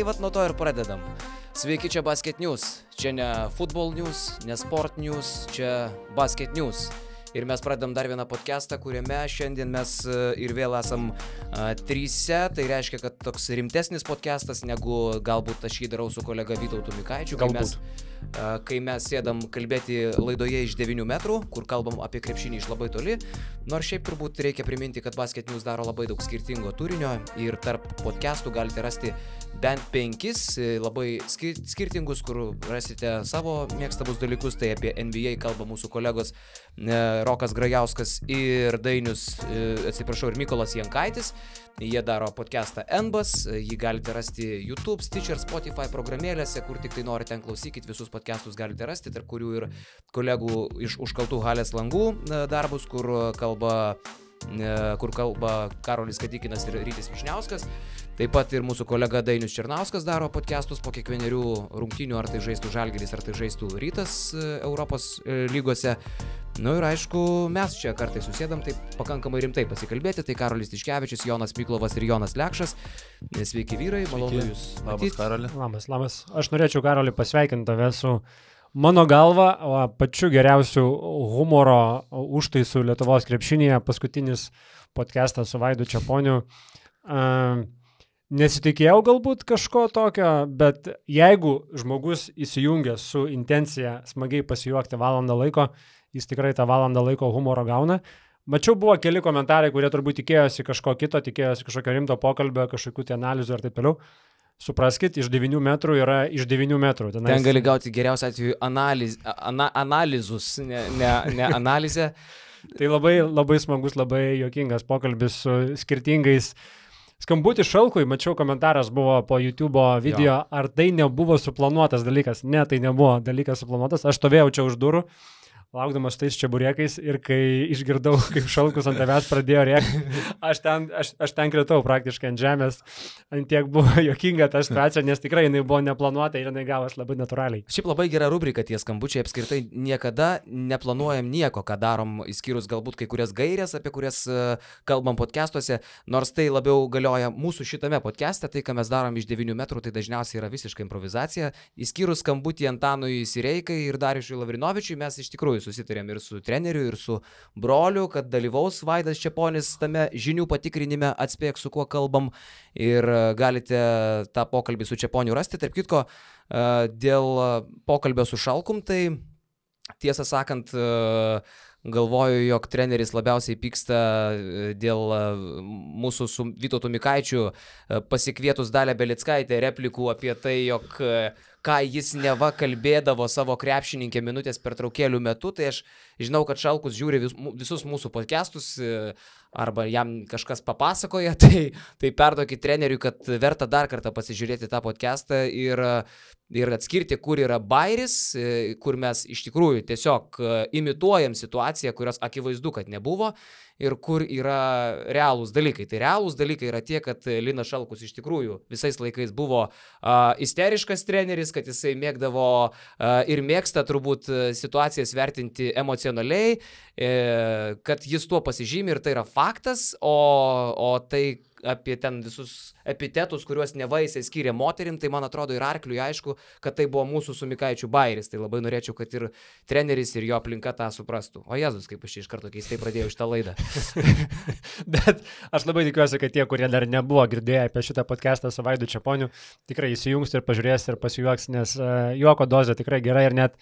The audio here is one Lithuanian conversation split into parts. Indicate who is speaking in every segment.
Speaker 1: Tai vad nuo to ir pradedam. Sveiki, čia Basket News. Čia ne Football News, ne Sport News, čia Basket News. Ir mes pradedam dar vieną podcastą, kuriame šiandien mes e, ir vėl esam a, tryse. Tai reiškia, kad toks rimtesnis podcastas, negu galbūt aš jį darau su kolega Vytautu Mikaičiu. kai
Speaker 2: Galbūt.
Speaker 1: Mes, kai mes sėdam kalbėti laidoje iš 9 metrų, kur kalbam apie krepšinį iš labai toli. Nors šiaip turbūt reikia priminti, kad Basket News daro labai daug skirtingo turinio ir tarp podcastų galite rasti bent penkis e, labai skir skirtingus, kur rasite savo mėgstamus dalykus. Tai apie NBA kalba mūsų kolegos e, Rokas Grajauskas ir Dainius, e, atsiprašau, ir Mykolas Jankaitis. Jie daro podcastą NBAS, e, jį galite rasti YouTube, Stitcher, Spotify programėlėse, kur tik tai norite ten klausykit, visus podcastus galite rasti, tarp kurių ir kolegų iš užkaltų halės langų e, darbus, kur kalba e, kur kalba Karolis Katikinas ir Rytis Višniauskas. Taip pat ir mūsų kolega Dainius Černauskas daro podcastus po kiekvienerių rungtynių, ar tai žaistų Žalgeris, ar tai žaistų Rytas e, Europos lygose. Na nu ir aišku, mes čia kartais susėdam taip pakankamai rimtai pasikalbėti. Tai Karolis Tiškevičius, Jonas Miklovas ir Jonas Lekšas. Sveiki vyrai, malonu jūs.
Speaker 3: Labas. Karoli.
Speaker 2: Labas, labas. Aš norėčiau, Karoli, pasveikinti tave su mano galva o, pačiu geriausiu humoro užtaisu Lietuvos krepšinėje. Paskutinis podcastas su Vaidu Čiaponiu. Uh, Nesitikėjau galbūt kažko tokio, bet jeigu žmogus įsijungia su intencija smagiai pasijuokti valandą laiko, jis tikrai tą valandą laiko humoro gauna. Mačiau buvo keli komentarai, kurie turbūt tikėjosi kažko kito, tikėjosi kažkokio rimto pokalbio, kažkokių tai analizų ir taip toliau. Supraskit, iš 9 metrų yra iš 9 metrų. Tenais-
Speaker 1: Ten gali gauti geriausiu atveju analiz, ana, analizus, ne, ne, ne analizę.
Speaker 2: Tai labai, labai smagus, labai jokingas pokalbis su skirtingais. Skambutį šalkui, mačiau komentaras buvo po YouTube video, jo. ar tai nebuvo suplanuotas dalykas. Ne, tai nebuvo dalykas suplanuotas. Aš stovėjau čia už durų, laukdamas tais čia buriekais ir kai išgirdau, kaip šalkus ant tavęs pradėjo rėkti, aš ten, aš, aš ten kritau praktiškai ant žemės. Ant tiek buvo jokinga ta situacija, nes tikrai jinai buvo neplanuota ir jinai gavosi labai natūraliai.
Speaker 1: Šiaip labai gera rubrika tie skambučiai, apskritai niekada neplanuojam nieko, ką darom, išskyrus galbūt kai kurias gairias, apie kurias e, kalbam podcastuose, nors tai labiau galioja mūsų šitame podcast'e, tai ką mes darom iš 9 metrų, tai dažniausiai yra visiškai improvizacija. Išskyrus skambutį Antanui Sireikai ir Darišui Lavrinovičiui, mes iš tikrųjų susitarėm ir su treneriu, ir su broliu, kad dalyvaus Vaidas Čiaponis tame žinių patikrinime, atspėk su kuo kalbam ir e, galite tą pokalbį su Čiaponiu rasti. Tarp kitko, e, dėl pokalbio su Šalkum, tai tiesą sakant, e, galvoju, jog treneris labiausiai pyksta e, dėl e, mūsų su Vytautu Mikaičiu e, pasikvietus Dalę Belickaitę replikų apie tai, jog ką jis neva kalbėdavo savo krepšininkė minutės pertraukėlių metu, tai aš žinau, kad Šalkus žiūri vis, visus mūsų podcastus arba jam kažkas papasakoja, tai, tai perduokit treneriui, kad verta dar kartą pasižiūrėti tą podcastą. Ir, ir atskirti, kur yra bairis, e, kur mes iš tikrųjų tiesiog e, imituojam situaciją, kurios akivaizdu, kad nebuvo ir kur yra realūs dalykai. Tai realūs dalykai yra tie, kad Linas Šalkus iš tikrųjų visais laikais buvo a, isteriškas treneris, kad jisai mėgdavo a, ir mėgsta turbūt situacijas vertinti emocionaliai, e, kad jis tuo pasižymi ir tai yra faktas, o, o tai apie ten visus epitetus, kuriuos neva jisai skyrė moterim, tai man atrodo ir arkliui aišku, kad tai buvo mūsų su Mikaičiu bairis. Tai labai norėčiau, kad ir treneris ir jo aplinka tą suprastų. O Jėzus, kaip aš iš karto keistai pradėjau šitą laidą.
Speaker 2: Bet aš labai tikiuosi, kad tie, kurie dar nebuvo girdėję apie šitą podcastą su Vaidu Čiaponiu, tikrai įsijungs ir pažiūrės ir pasijuoks, nes uh, juoko dozė tikrai gera ir net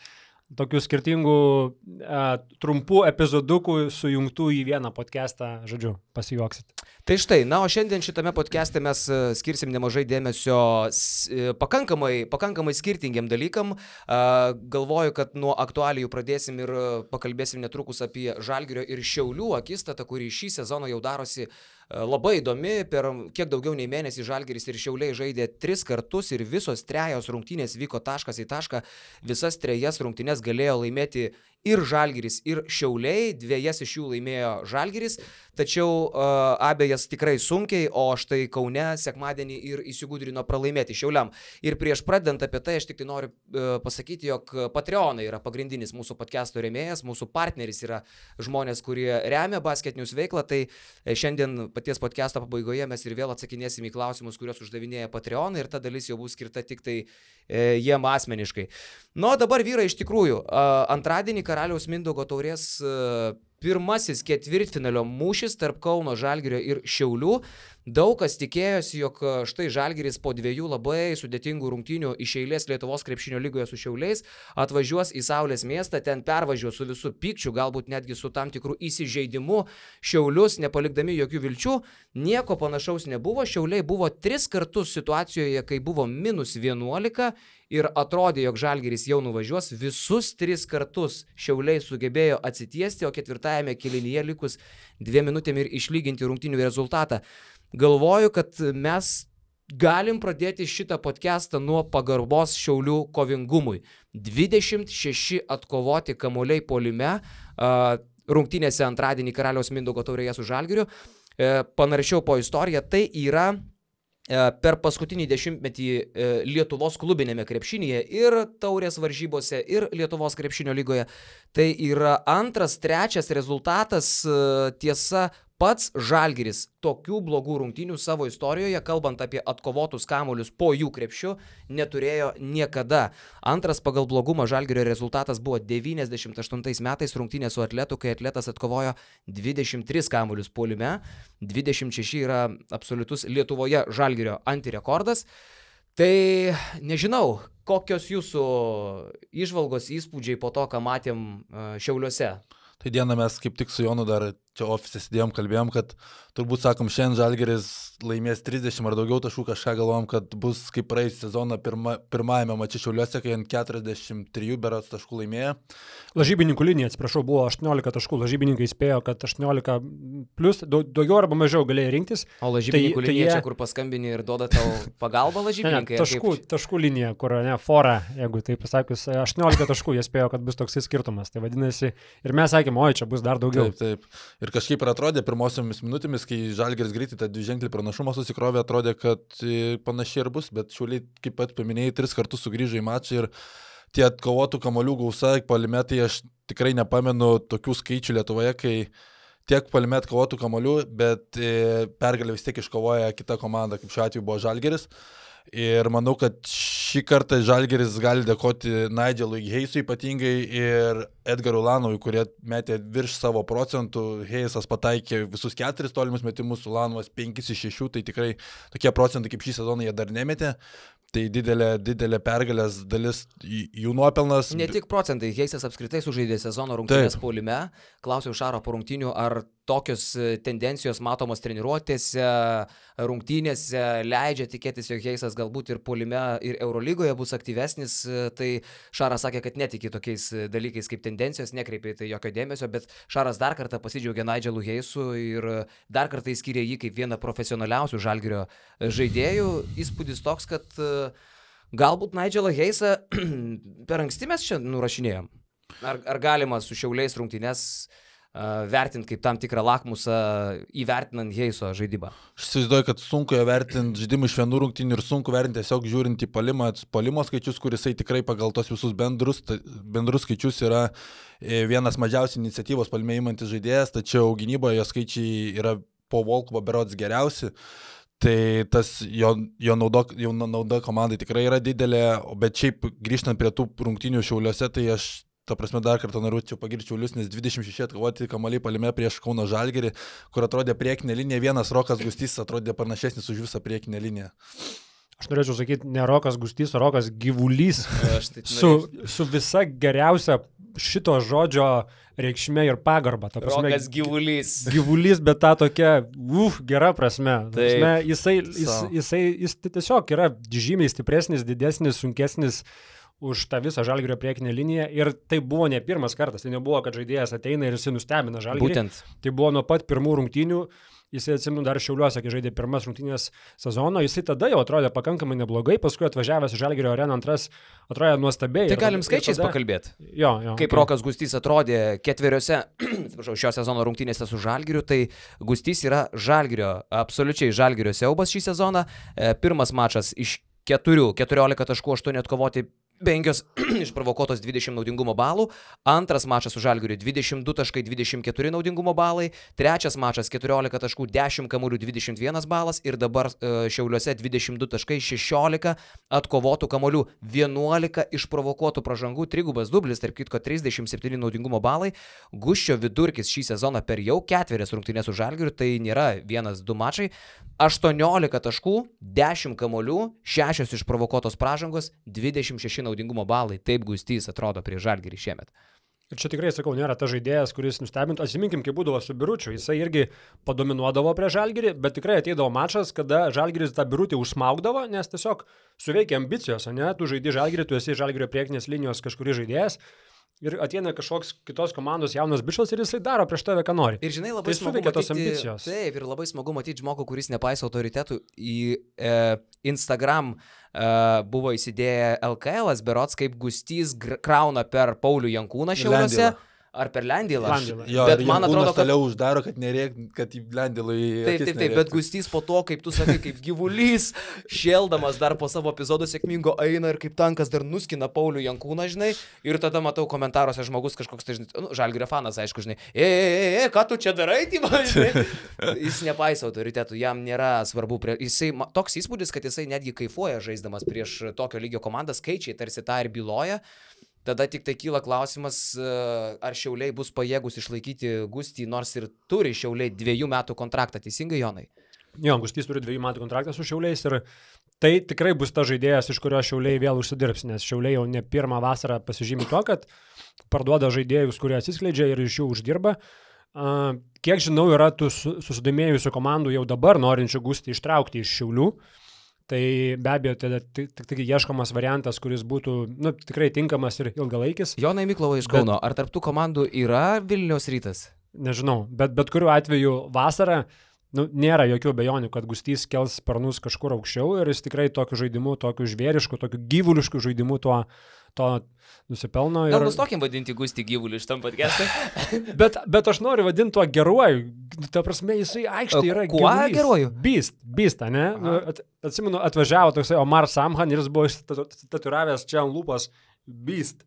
Speaker 2: tokių skirtingų uh, trumpų epizodukų sujungtų į vieną podcastą, žodžiu, pasijuoksit.
Speaker 1: Tai štai, na, o šiandien šitame podcast'e mes e, skirsim nemažai dėmesio e, pakankamai, pakankamai skirtingiam dalykam. A, Galvoju, kad nuo aktualijų pradėsim ir e, pakalbėsim netrukus apie Žalgirio ir Šiaulių akistatą, kuri šį sezoną jau darosi e, labai įdomi. Per kiek daugiau nei mėnesį Žalgiris ir Šiauliai žaidė tris kartus ir visos trejos rungtynės vyko taškas į tašką. Visas trejas rungtynės galėjo laimėti ir Žalgiris, ir Šiauliai, dviejas iš jų laimėjo Žalgiris, tačiau uh, abejas tikrai sunkiai, o štai Kaune sekmadienį ir įsigudrino pralaimėti Šiauliam. Ir prieš pradedant apie tai, aš tik tai noriu uh, pasakyti, jog Patreonai yra pagrindinis mūsų podcast'o rėmėjas, mūsų partneris yra žmonės, kurie remia basketinius veiklą, tai šiandien paties podcast'o pabaigoje mes ir vėl atsakinėsim į klausimus, kuriuos uždavinėja Patreonai ir ta dalis jau bus skirta tik tai e, jiem asmeniškai. Nu, dabar vyrai iš tikrųjų, antradienį Karaliaus Mindogo taurės pirmasis ketvirtfinalio mūšis tarp Kauno Žalgirio ir Šiaulių. Daug kas tikėjosi, jog štai Žalgiris po dviejų labai sudėtingų rungtynių iš eilės Lietuvos krepšinio lygoje su Šiauliais atvažiuos į Saulės miestą, ten pervažiuos su visų pykčiu, galbūt netgi su tam tikrų įsižeidimu Šiaulius, nepalikdami jokių vilčių. Nieko panašaus nebuvo. Šiauliai buvo tris kartus situacijoje, kai buvo minus 11 ir atrodė, jog Žalgeris jau nuvažiuos, visus tris kartus Šiauliai sugebėjo atsitiesti, o ketvirtajame kelinyje likus dviem minutėm ir išlyginti rungtinių rezultatą. Galvoju, kad mes galim pradėti šitą podcastą nuo pagarbos Šiaulių kovingumui. 26 atkovoti kamuoliai polime. Rungtynėse antradienį Karaliaus Mindogo taurėje su Žalgiriu. E, Panaršiau po istoriją, tai yra per paskutinį dešimtmetį e, Lietuvos klubinėme krepšinėje ir taurės varžybose, ir Lietuvos krepšinio lygoje. Tai yra antras, trečias rezultatas, e, tiesa, Pats Žalgiris tokių blogų rungtynių savo istorijoje, kalbant apie atkovotus kamolius po jų krepšiu, neturėjo niekada. Antras pagal blogumą Žalgirio rezultatas buvo 98 metais rungtynė su atletu, kai atletas atkovojo 23 kamolius puolime, 26 yra absoliutus Lietuvoje Žalgirio antirekordas. Tai nežinau, kokios jūsų išvalgos įspūdžiai po to, ką matėm Šiauliuose.
Speaker 3: Tai dieną mes kaip tik su Jonu dar čia ofise sėdėjom, kalbėjom, kad turbūt, sakom, šiandien Žalgeris laimės 30 ar daugiau taškų, kažką galvojom, kad bus kaip praėjusią sezoną pirma, pirmajame mače Šiauliuose, kai ant 43 berots taškų laimėjo.
Speaker 2: Lažybininkų linija, atsiprašau, buvo 18 taškų, lažybininkai spėjo, kad 18 plus, daugiau arba mažiau galėjo rinktis.
Speaker 1: O lažybininkų tai, linija tai jie... čia, kur paskambini ir duoda tau pagalbą lažybininkai?
Speaker 2: Ne, taškų, kaip... taškų linija, kur, ne, fora, jeigu tai pasakius, 18 taškų jie spėjo, kad bus toksai skirtumas. Tai vadinasi, ir mes sakėme, oi, čia bus dar daugiau.
Speaker 3: Taip, taip. Ir kažkaip ir atrodė pirmosiomis minutėmis, kai Žalgeris greitai tą dviženklį pranašumą susikrovė, atrodė, kad e, panašiai ir bus, bet šiuliai, kaip pat paminėjai, tris kartus sugrįžo į mačą ir tie atkovotų kamolių gausa, palimetai, aš tikrai nepamenu tokių skaičių Lietuvoje, kai tiek palime atkovotų kamolių, bet e, pergalę vis tiek iškovoja kita komanda, kaip šiuo atveju buvo Žalgeris. Ir manau, kad šį kartą Žalgeris gali dėkoti Nigelui Heisui ypatingai ir Edgarui Lanovui, kurie metė virš savo procentų. Heisas pataikė visus keturis tolimus metimus, Lanovas penkis iš šešių, tai tikrai tokie procentai kaip šį sezoną jie dar nemetė. Tai didelė, didelė pergalės dalis jų nuopelnas.
Speaker 1: Ne tik procentai, Heisas apskritai sužaidė sezono rungtynės polime. Klausiau Šaro po rungtynių, ar tokios e, tendencijos matomos treniruotėse, rungtynėse leidžia tikėtis, jog Heisas galbūt ir polime, ir Eurolygoje bus aktyvesnis. E, tai Šaras sakė, kad netiki tokiais e, dalykais kaip tendencijos, nekreipė tai jokio dėmesio, bet Šaras dar kartą pasidžiaugė Nigelu Heisu ir dar kartą įskyrė jį kaip vieną profesionaliausių žalgerio žaidėjų. Įspūdis toks, kad galbūt Nigelą Heisą per anksti mes čia nurašinėjom. Ar, ar galima su šiauliais rungtynės vertinti kaip tam tikrą lakmusą įvertinant Heiso žaidimą?
Speaker 3: Aš įsivaizduoju, kad sunku jo vertinti žaidimą iš vienų rungtynių ir sunku vertinti tiesiog žiūrint į palimą, palimo skaičius, kuris tikrai pagal tos visus bendrus, bendrus skaičius yra e, vienas mažiausiai iniciatyvos palimėjimantis žaidėjas, tačiau gynyboje jo skaičiai yra po Volkovo berots geriausi. Tai tas jo, jo nauda, jo nauda komandai tikrai yra didelė, bet šiaip grįžtant prie tų rungtinių šiauliuose, tai aš, ta prasme, dar kartą norėčiau pagirti šiaulius, nes 26 atkovoti kamaliai palime prieš Kauno Žalgerį, kur atrodė priekinė linija, vienas Rokas Gustys atrodė panašesnis už visą priekinę liniją.
Speaker 2: Aš norėčiau sakyti, ne Rokas Gustys, o Rokas Gyvulys. Tai su, su visa geriausia šito žodžio reikšmė ir pagarba.
Speaker 1: Ta prasme, Rokas gyvulys.
Speaker 2: Gyvulys, bet ta tokia, uf, gera prasme. prasme jisai, jis, jisai, jis tiesiog yra žymiai stipresnis, didesnis, sunkesnis už tą visą žalgerio priekinę liniją ir tai buvo ne pirmas kartas, tai nebuvo, kad žaidėjas ateina ir jisai nustebina žalgerį. Būtent. Tai buvo nuo pat pirmų rungtynių Jisai atsimenu dar Šiauliuose, kai žaidė pirmas rungtynės sezono, jisai tada jau atrodė pakankamai neblogai, paskui atvažiavęs į Žalgirio areną antras atrodė nuostabiai.
Speaker 1: Tai galim skaičiais
Speaker 2: tada-
Speaker 1: pakalbėti.
Speaker 2: Jo, jo.
Speaker 1: Kaip
Speaker 2: okay.
Speaker 1: Rokas Gustys atrodė atsiprašau, šio sezono rungtynėse su Žalgiriu, tai Gustys yra Žalgirio, absoliučiai Žalgirio siaubas šį sezoną. E, Pirmas mačas iš keturių, 14 taškų, 8 atkovoti. 5 išprovokuotos 20 naudingumo balų, antras mačas su Žalgiriu 22 taškai 24 naudingumo balai, trečias mačas 14 taškų 10 kamuolių 21 balas ir dabar e, Šiauliuose 22 taškai 16 atkovotų kamuolių, 11 išprovokuotų pražangų, trigubas dublis, tarp kitko 37 naudingumo balai, Guščio vidurkis šį sezoną per jau ketverias rungtynės su Žalgiriu, tai nėra vienas, du mačai, 18 taškų, 10 kamuolių, 6 išprovokuotos pražangos, 26 naudingumo balai, taip Gustys atrodo prie Žalgirį šiemet.
Speaker 2: Ir čia tikrai, sakau, nėra ta žaidėjas, kuris nustebintų. Atsiminkim, kaip būdavo su Biručiu. Jisai irgi padominuodavo prie Žalgirį, bet tikrai ateidavo mačas, kada Žalgiris tą Birutį užsmaugdavo, nes tiesiog suveikia ambicijos, ne? Tu žaidži Žalgirį, tu esi Žalgirio priekinės linijos kažkuris žaidėjas. Ir ateina kažkoks kitos komandos jaunas bičias ir jisai daro prieš tave, ką nori.
Speaker 1: Ir žinai, labai
Speaker 2: Tai
Speaker 1: smagu
Speaker 2: suveikia tos
Speaker 1: matyti-
Speaker 2: ambicijos.
Speaker 1: Taip, ir labai smagu matyti žmogų, kuris nepaiso autoritetų į e, Instagram. E, buvo įsidėję LKL, berots, kaip Gustys krauna per Paulių Jankūną šiauliuose.
Speaker 3: Lendylą.
Speaker 1: Ar per Lendylą?
Speaker 2: Lendylą.
Speaker 3: Jo,
Speaker 1: bet man atrodo, kad...
Speaker 3: toliau uždaro, kad nereik, kad į Lendilui.
Speaker 1: Taip, taip, taip, bet Gustys po to, kaip tu sakai, kaip gyvulys, šeldamas dar po savo epizodo sėkmingo eina ir kaip tankas dar nuskina Paulių Jankūną, žinai, ir tada matau komentaruose žmogus kažkoks, tai, žinai, nu, žalgrio fanas, aišku, žinai, e, e, e, e, ką tu čia darai, Tima, žinai. Jis nepaiso autoritetų, jam nėra svarbu, prie... jisai, toks įspūdis, kad jisai netgi kaifuoja žaisdamas prieš tokio lygio komandą, skaičiai tarsi tą ir byloja. Tada tik tai kyla klausimas, e, ar šiauliai bus pajėgus išlaikyti Gustį, nors ir turi šiauliai dviejų metų kontraktą, teisingai, Jonai?
Speaker 2: Jo, Gustys turi dviejų metų kontraktą su Šiauliais ir tai tikrai bus ta žaidėjas, iš kurio Šiauliai vėl užsidirbs, nes Šiauliai jau ne pirmą vasarą pasižymi tuo, kad parduoda žaidėjus, kurie atsiskleidžia ir iš jų uždirba. Kiek žinau, yra tų su- susidomėjusių komandų jau dabar norinčių Gustį ištraukti iš Šiaulių. Tai be abejo, tada tik, tik, tik ieškomas variantas, kuris būtų nu, tikrai tinkamas ir ilgalaikis.
Speaker 1: Jonai Miklovai iš
Speaker 2: Bet-
Speaker 1: Kauno, ar tarptų komandų yra Vilnius rytas?
Speaker 2: Nežinau, bet bet kuriuo atveju vasarą nu, nėra jokių bejonių, kad Gustys kels sparnus kažkur aukščiau ir jis tikrai tokiu žaidimu, tokiu žvėrišku, tokiu gyvulišku žaidimu to, to nusipelno.
Speaker 1: Gal
Speaker 2: Ir...
Speaker 1: nustokim vadinti Gustį gyvuliu iš tam podcast'e?
Speaker 2: Bet, bet aš noriu vadinti tuo geruoju. Ta prasme, jisai aikštė yra
Speaker 1: Kuo
Speaker 2: gyvulys.
Speaker 1: geruoju?
Speaker 2: Beast, beast, ne? At, atsimenu, atvažiavo toksai Omar Samhan ir jis buvo tatuiravęs čia ant lūpos Beast,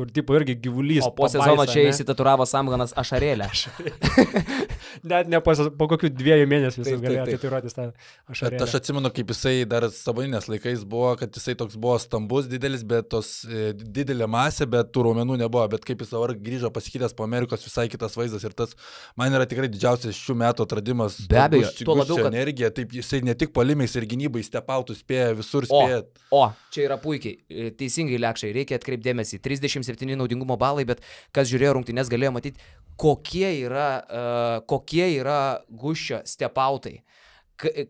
Speaker 2: kur tipo irgi gyvulys.
Speaker 1: O po
Speaker 2: pabaisa,
Speaker 1: sezono čia
Speaker 2: ne?
Speaker 1: įsitaturavo Samganas Ašarėlę.
Speaker 2: Net ne po, po kokių dviejų mėnesių jis galėjo
Speaker 3: taip.
Speaker 2: tatuiruotis tą
Speaker 3: Bet
Speaker 2: ašarėlę.
Speaker 3: aš atsimenu, kaip jisai dar saboninės laikais buvo, kad jisai toks buvo stambus, didelis, bet tos e, didelė masė, bet tų raumenų nebuvo. Bet kaip jis dabar grįžo pasikeitęs po Amerikos, visai kitas vaizdas. Ir tas man yra tikrai didžiausias šių metų atradimas.
Speaker 1: Be
Speaker 3: to
Speaker 1: abejo,
Speaker 3: Gušči-
Speaker 1: tuo labiau, kad-
Speaker 3: energija, taip jisai ne tik palimais ir gynybai stepautų spėja, visur
Speaker 1: O,
Speaker 3: spėja.
Speaker 1: o, čia yra puikiai. E, Teisingai, Lekšai, reikia atkreipdėmėsi. 37 naudingumo balai, bet kas žiūrėjo rungtynės galėjo matyti, kokie yra, uh, kokie yra guščio stepautai.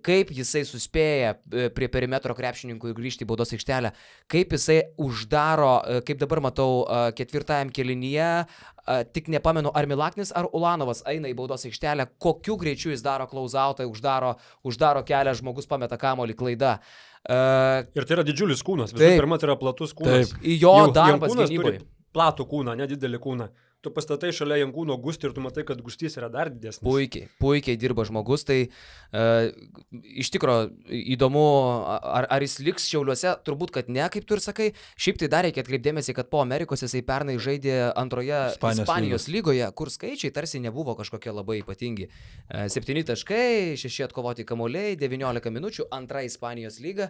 Speaker 1: Kaip jisai suspėja e, prie perimetro krepšininkų grįžti į baudos aikštelę, kaip jisai uždaro, e, kaip dabar matau, ketvirtajam kelinyje, tik nepamenu, ar Milaknis, ar Ulanovas eina į baudos aikštelę, kokiu greičiu jis daro klauzautą, uždaro, uždaro kelią, žmogus pameta kamolį klaida. Uh,
Speaker 2: Ir tai yra didžiulis kūnas. Visų pirma, tai yra platus kūnas.
Speaker 3: Taip.
Speaker 1: jo
Speaker 2: Jau-
Speaker 1: darbas gynybai.
Speaker 2: Platų kūną, nedidelį kūną. Tu pastatai šalia Jankūno gustį ir tu matai, kad gustys yra dar didesnis.
Speaker 1: Puikiai, puikiai dirba žmogus, tai uh, iš tikrųjų įdomu, ar, ar jis liks šiauliuose, turbūt, kad ne, kaip tu ir sakai. Šiaip tai dar reikia atkreipdėmėsi, kad po Amerikos jisai pernai žaidė antroje Ispanijos,
Speaker 3: Ispanijos
Speaker 1: lygoje, kur skaičiai tarsi nebuvo kažkokie labai ypatingi. 7 taškai, 6 atkovoti kamuoliai, 19 minučių, antra Ispanijos lyga.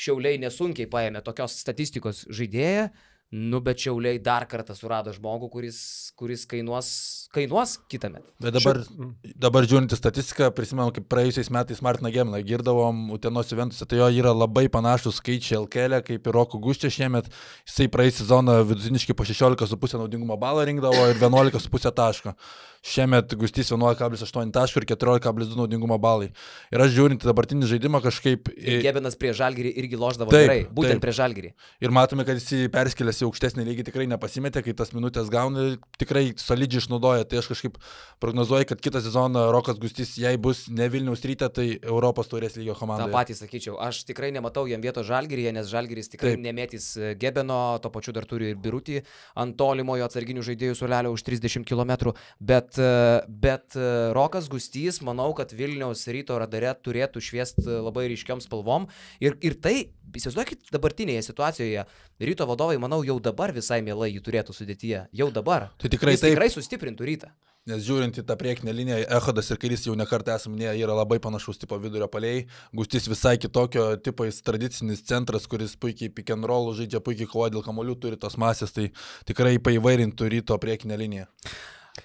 Speaker 1: Šiauliai nesunkiai paėmė tokios statistikos žaidėją. Nu, bet šiauliai dar kartą surado žmogų, kuris, kuris kainuos, kainuos kitą metą.
Speaker 3: Bet dabar,
Speaker 2: Šiaip-
Speaker 3: dabar žiūrint į statistiką, prisimenu, kaip praėjusiais metais Martiną Gemlą girdavom Utenos Juventus, tai jo yra labai panašus skaičiai LKL, kaip ir Roko Guščia šiemet. Jisai praėjusią sezoną vidutiniškai po 16,5 naudingumo balą rinkdavo ir 11,5 taško. Šiemet Gustys 11,8 taškų ir 14,2 naudingumo balai. Ir aš žiūrint dabartinį žaidimą kažkaip...
Speaker 1: Ir Gebenas prie Žalgirį irgi loždavo
Speaker 3: Taip,
Speaker 1: gerai, būtent
Speaker 3: taip.
Speaker 1: prie Žalgirį.
Speaker 3: Ir matome, kad jis perskėlęs į aukštesnį lygį tikrai nepasimetė, kai tas minutės gauna, tikrai solidžiai išnaudoja. Tai aš kažkaip prognozuoju, kad kitą sezoną Rokas Gustys, jei bus ne Vilniaus ryte, tai Europos taurės lygio
Speaker 1: Ta
Speaker 3: komanda.
Speaker 1: patį sakyčiau, aš tikrai nematau jam vietos Žalgiryje, nes Žalgiris tikrai
Speaker 3: Taip.
Speaker 1: nemėtys e, Gebeno, to pačiu dar turi ir Birutį ant tolimojo atsarginių žaidėjų sulelio už 30 km. Bet, e, bet e, Rokas Gustys, manau, kad Vilniaus ryto radare turėtų šviesti labai ryškiom spalvom. Ir, ir tai, įsivaizduokit, dabartinėje situacijoje ryto vadovai, manau, jau dabar visai mielai jį turėtų sudėtyje. Jau dabar.
Speaker 3: Tai tikrai
Speaker 1: Jis tikrai sustiprintų rytą.
Speaker 3: Nes žiūrint į tą priekinę liniją, Ehodas ir Kairys jau nekartą esame minėję, yra labai panašus tipo vidurio paliai. Gustis visai kitokio tipo, jis tradicinis centras, kuris puikiai pick and roll žaidžia, puikiai kovoja dėl kamolių, turi tos masės, tai tikrai paivairintų ryto priekinę liniją.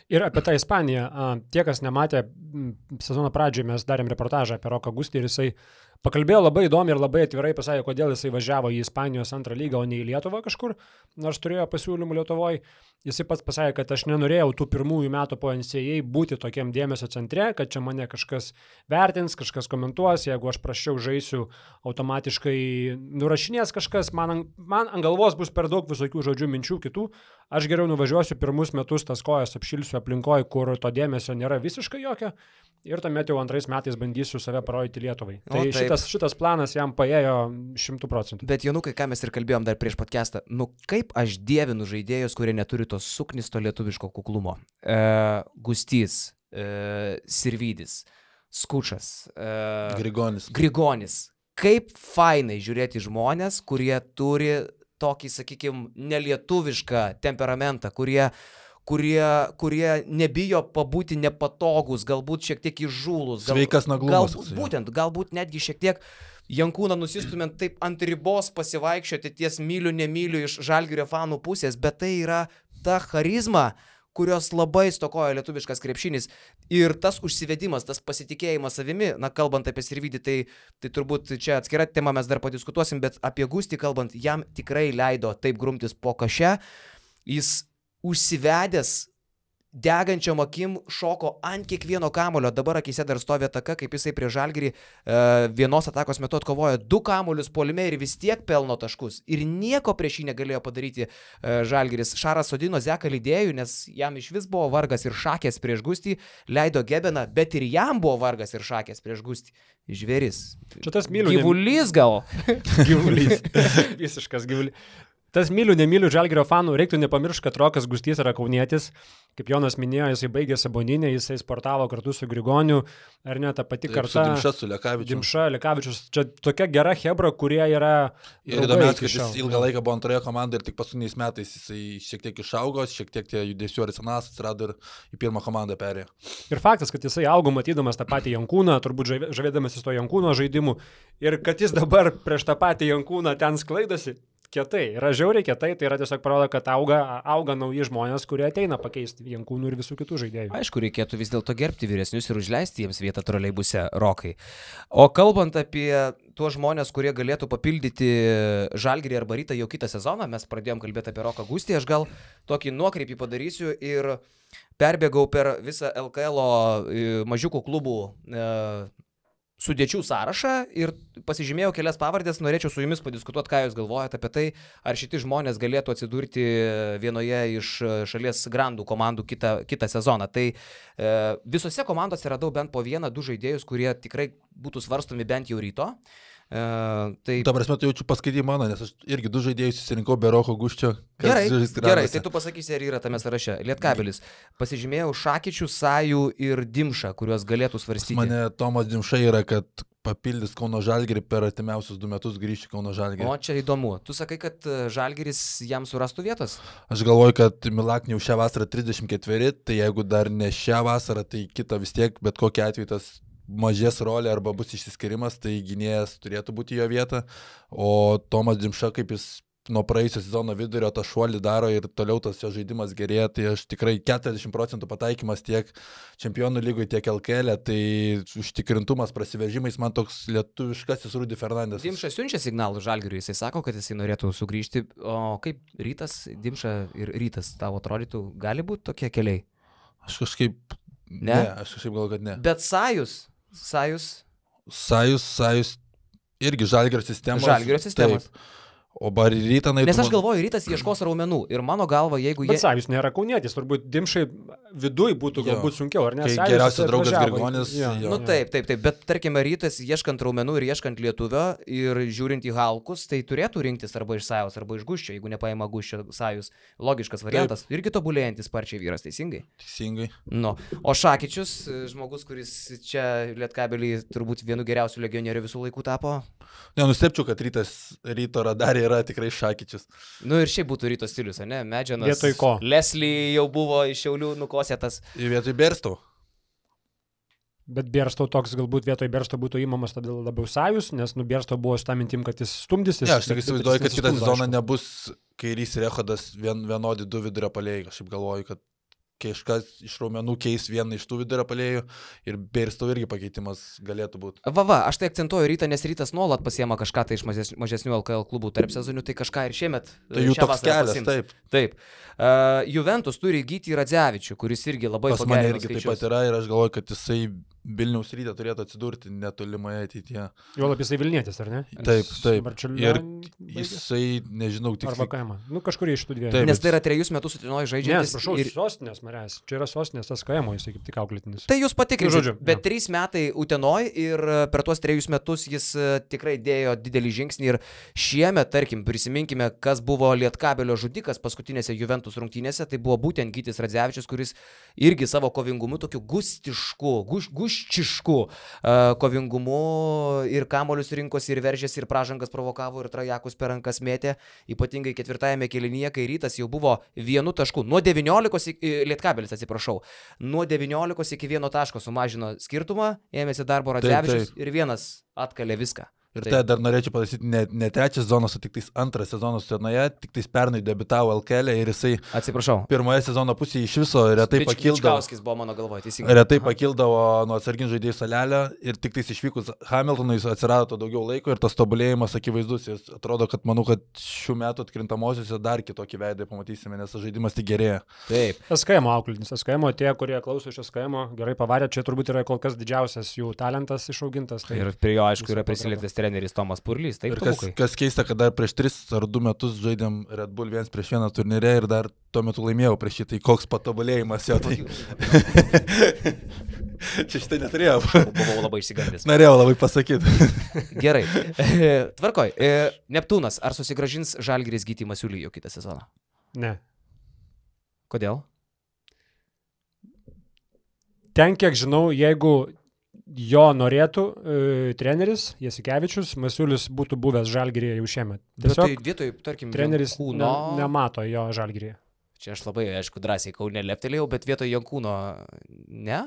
Speaker 2: Ir apie tą Ispaniją. Tie, kas nematė, sezono pradžioje mes darėm reportažą apie Roką Gustį ir jisai pakalbėjo labai įdomi ir labai atvirai pasakė, kodėl jisai važiavo į Ispanijos antrą lygą, o ne į Lietuvą kažkur, nors turėjo pasiūlymų Lietuvoje. Jisai pats pasakė, kad aš nenorėjau tų pirmųjų metų po NCAA būti tokiam dėmesio centre, kad čia mane kažkas vertins, kažkas komentuos, jeigu aš prašiau žaisiu, automatiškai nurašinės kažkas, man, man ant galvos bus per daug visokių žodžių, minčių kitų, aš geriau nuvažiuosiu pirmus metus tas kojas apšilsiu aplinkoje, kur to dėmesio nėra visiškai jokio. Ir tuomet jau antrais metais bandysiu save parodyti Lietuvai.
Speaker 1: O,
Speaker 2: Tai
Speaker 1: taip.
Speaker 2: šitas, šitas planas jam paėjo šimtų procentų.
Speaker 1: Bet Jonukai, ką mes ir kalbėjom dar prieš podcastą, nu kaip aš dievinu žaidėjus, kurie neturi to suknisto lietuviško kuklumo. E, Gustys, e, Sirvidis, Skučas, e,
Speaker 3: Grigonis.
Speaker 1: Grigonis. Kaip fainai žiūrėti žmonės, kurie turi tokį, sakykime, nelietuvišką temperamentą, kurie kurie, kurie nebijo pabūti nepatogus, galbūt šiek tiek įžūlus. gal-
Speaker 3: Sveikas naglumas
Speaker 1: Galbūt, būtent, galbūt netgi šiek tiek Jankūną nusistumint taip ant ribos pasivaikščioti ties myliu, nemyliu iš žalgerio fanų pusės, bet tai yra ta charizma, kurios labai stokoja lietuviškas krepšinis. Ir tas užsivedimas, tas pasitikėjimas savimi, na kalbant apie Sirvidį, tai, tai turbūt čia atskira tema mes dar padiskutuosim, bet apie Gustį kalbant, jam tikrai leido taip grumtis po kaše. Jis užsivedęs degančiam akim šoko ant kiekvieno kamulio, dabar akise dar stovi ataka, kaip jisai prie žalgerį e, vienos atakos metu atkovojo du kamuolius polime ir vis tiek pelno taškus. Ir nieko prieš jį negalėjo padaryti e, žalgeris. Šaras sodino Zeką lydėjų, nes jam iš vis buvo vargas ir šakės prieš gustį, leido Gebeną, bet ir jam buvo vargas ir šakės prieš gustį. Žvėris.
Speaker 2: Čia tas myliu.
Speaker 1: Gyvulys gal.
Speaker 2: gyvulys. Visiškas gyvulys. Tas myliu, nemyliu Žalgirio fanų, reiktų nepamiršti, kad Rokas Gustys yra kaunietis. Kaip Jonas minėjo, jisai baigė Saboninę, jisai sportavo kartu su Grigoniu, ar ne ta pati
Speaker 3: Taip, su
Speaker 2: karta.
Speaker 3: Dimša, su Lekavičiu.
Speaker 2: Dimša, Lekavičius. Čia tokia gera hebra, kurie yra...
Speaker 3: Ir įdomiausia, kad jis ilgą laiką buvo antroje komandoje ir tik paskutiniais metais jisai šiek tiek išaugo, šiek tiek tie judesių arsenalas atsirado ir į pirmą komandą perėjo.
Speaker 2: Ir faktas, kad jisai augo matydamas tą patį Jankūną, turbūt žavė- žavėdamasis to Jankūno žaidimu. Ir kad jis dabar prieš tą patį Jankūną ten sklaidosi. Kietai, yra žiauriai kietai, tai yra tiesiog parodo, kad auga, auga nauji žmonės, kurie ateina pakeisti Jankūnų ir visų kitų žaidėjų.
Speaker 1: Aišku, reikėtų vis dėlto gerbti vyresnius ir užleisti jiems vietą troleibuse rokai. O kalbant apie tuos žmonės, kurie galėtų papildyti žalgerį arba rytą jau kitą sezoną, mes pradėjom kalbėti apie Roką Gustį, aš gal tokį nuokreipį padarysiu ir perbėgau per visą LKL mažiukų klubų e, sudėčių sąrašą ir pasižymėjau kelias pavardės, norėčiau su jumis padiskutuoti, ką jūs galvojate apie tai, ar šitie žmonės galėtų atsidurti vienoje iš šalies grandų komandų kitą, kitą sezoną. Tai e, visose komandose radau bent po vieną, du žaidėjus, kurie tikrai būtų svarstomi bent jau ryto. E, tai
Speaker 3: Ta prasme, tai jaučiu paskaityti mano, nes aš irgi du žaidėjus įsirinkau be Roko Guščio.
Speaker 1: Gerai, gerai, tai tu pasakysi, ar yra tame sąraše. Lietkabelis. Pasižymėjau Šakyčių, Sajų ir Dimšą, kuriuos galėtų
Speaker 3: Pas
Speaker 1: svarstyti.
Speaker 3: Mane Tomas Dimšai yra, kad papildys Kauno Žalgerį per atimiausius du metus grįžti Kauno Žalgerį.
Speaker 1: O čia įdomu. Tu sakai, kad e, Žalgeris jam surastų vietos?
Speaker 3: Aš galvoju, kad Milaknį jau šią vasarą 34, tai jeigu dar ne šią vasarą, tai kitą vis tiek, bet kokia atveju tas mažės rolė arba bus išsiskirimas, tai gynėjas turėtų būti jo vieta. O Tomas Dimša, kaip jis nuo praėjusio sezono vidurio tą šuolį daro ir toliau tas jo žaidimas gerėja, tai aš tikrai 40 procentų pataikymas tiek čempionų lygoje, tiek LKL, e, tai užtikrintumas prasiveržimais man toks lietuviškasis Rudy Fernandes.
Speaker 1: Dimša siunčia signalų Žalgiriui, jisai sako, kad jisai norėtų sugrįžti. O kaip rytas, Dimša ir rytas tavo atrodytų, gali būti tokie keliai?
Speaker 3: Aš kažkaip...
Speaker 1: Ne?
Speaker 3: ne aš kažkaip gal, kad ne.
Speaker 1: Bet Sajus, Sajus,
Speaker 3: Sajus, Sajus irgi žalgerio sistemos.
Speaker 1: Žalgirio sistemos.
Speaker 3: Taip. O bar rytą naitų.
Speaker 1: Nes aš galvoju, rytas ieškos raumenų. Ir mano galva, jeigu jie...
Speaker 2: Bet Sajus nėra kaunietis, turbūt dimšai viduj būtų
Speaker 3: Jo.
Speaker 2: galbūt sunkiau, ar ne? Sajus
Speaker 3: geriausias draugas. Grigonis,
Speaker 2: jo.
Speaker 1: Nu taip, taip, taip, bet tarkime rytas ieškant raumenų ir ieškant lietuvio ir žiūrint į Halkus, tai turėtų rinktis arba iš Sajus, arba iš Guščio, jeigu nepaima Guščio Sajus. Logiškas variantas. Irgi tobulėjantis sparčiai vyras, teisingai.
Speaker 3: Teisingai.
Speaker 1: Nu, o Šakyčius, žmogus, kuris čia Lietkabelį turbūt vienu geriausių legionierių visų laikų tapo.
Speaker 3: Nenustepčiau, kad rytas, ryto radarė yra tikrai šakyčius.
Speaker 1: Nu ir šiaip būtų ryto stilius, ne? Medžianas.
Speaker 2: Vietoj ko?
Speaker 1: Leslie jau buvo iš Šiaulių nukosėtas.
Speaker 3: Vietoj Berstau.
Speaker 2: Bet Bersto toks galbūt vietoj Bersto būtų įmamas tada labiau Sajus, nes nu Bersto buvo su tą mintim, kad jis stumdysis.
Speaker 3: Ne, aš tik įsivaizduoju, kad kitą sezoną nebus kairys ir Ehodas vien, vienodi du vidurio palėjai. Kažkaip galvoju, kad kažkas iš raumenų keis vieną iš tų vidurio palėjų ir Berstau irgi pakeitimas galėtų būti.
Speaker 1: Va, va, aš tai akcentuoju rytą, nes rytas nuolat pasiema kažką tai iš mažes, mažesnių LKL klubų tarp sezonių, tai kažką ir šiemet.
Speaker 3: Tai jų toks kelias,
Speaker 1: pasiims.
Speaker 3: taip.
Speaker 1: Taip. Uh, Juventus turi įgyti Radzevičių, kuris irgi labai
Speaker 3: Pas mane irgi taip
Speaker 1: skaičius.
Speaker 3: pat yra ir aš galvoju, kad jisai Vilniaus ryte turėtų atsidurti netolimoje ateityje.
Speaker 2: Jo labiau jisai Vilnietis, ar ne?
Speaker 3: Taip, taip. Ir
Speaker 2: Ir
Speaker 3: Jisai, nežinau,
Speaker 2: Arba
Speaker 3: tiksliai.
Speaker 2: kaimą. Nu, kažkur iš tų dviejų.
Speaker 3: Taip.
Speaker 1: Nes tai yra trejus metus Utinoje
Speaker 2: Ne,
Speaker 1: žaidžiantis.
Speaker 2: atsiprašau,
Speaker 1: ir...
Speaker 2: ir... sostinės marės. Čia yra sostinės tas kaimo, jisai kaip tik auklėtinis.
Speaker 1: Tai jūs patikrinsite.
Speaker 2: Nu, žodžiu,
Speaker 1: bet
Speaker 2: jo.
Speaker 1: trys metai Utenoj ir e, per tuos trejus metus jis e, tikrai dėjo didelį žingsnį ir šiemet, tarkim, prisiminkime, kas buvo Lietkabelio žudikas paskutinėse Juventus rungtynėse, tai buvo būtent Gytis Radzevičius, kuris irgi savo kovingumu, tokiu gustišku, guš, guščišku uh, kovingumu ir kamolius rinkosi ir veržėsi ir pražangas provokavo ir trajakus per rankas mėtė, ypatingai ketvirtajame kelinyje, kai rytas jau buvo vienu tašku, nuo 19, iki- Lietkabelis atsiprašau, nuo 19 iki vieno taško sumažino skirtumą, ėmėsi darbo Radzevičius ir vienas atkalė viską.
Speaker 3: Ir tai dar norėčiau pasakyti, ne, ne trečias sezonas, o tik tais antras sezonas Senoje, tik tais pernai debitavo LKL ir jisai
Speaker 1: Atsiprašau.
Speaker 3: pirmoje sezono pusėje iš viso retai
Speaker 1: Pič-
Speaker 3: pakildavo.
Speaker 1: Pičkauskis buvo mano galvoje, teisingai.
Speaker 3: Retai pakildavo nuo atsarginių žaidėjų salelę ir tik tais išvykus Hamiltonui atsirado to daugiau laiko ir tas tobulėjimas akivaizdus. Jis atrodo, kad manau, kad šių metų atkrintamosiuose dar kitokį veidą pamatysime, nes žaidimas tik gerėja.
Speaker 1: Taip.
Speaker 2: SKM auklėtinis. SKM tie, kurie klauso iš SKM, gerai pavarė, čia turbūt yra kol kas didžiausias jų talentas išaugintas. Tai
Speaker 1: Ir prie jo, aišku, yra prisilietęs treneris Tomas Purlys. Taip,
Speaker 3: Ir kas,
Speaker 1: Tomukai?
Speaker 3: kas keista, kad dar prieš 3 ar 2 metus žaidėm Red Bull viens prieš vieną turnyrę ir dar tuo metu laimėjau prieš šį, tai koks patobulėjimas jo. Tai... Čia šitai neturėjau.
Speaker 1: Buvau labai išsigandęs.
Speaker 3: Norėjau labai pasakyti.
Speaker 1: Gerai. Tvarkoj. E, Neptūnas, ar susigražins Žalgiris Gytį Masiulį jau kitą sezoną?
Speaker 2: ne.
Speaker 1: Kodėl?
Speaker 2: Ten, kiek žinau, jeigu jo norėtų e, treneris Jasikevičius, Masiulis būtų buvęs Žalgirėje jau šiemet.
Speaker 1: Bet tai
Speaker 2: Tiesiog
Speaker 1: vietoj, tarkim,
Speaker 2: treneris
Speaker 1: Kūno.
Speaker 2: ne, nemato jo Žalgirėje.
Speaker 1: Čia aš labai, aišku, drąsiai kaunė leptelėjau, bet vietoj Jankūno ne?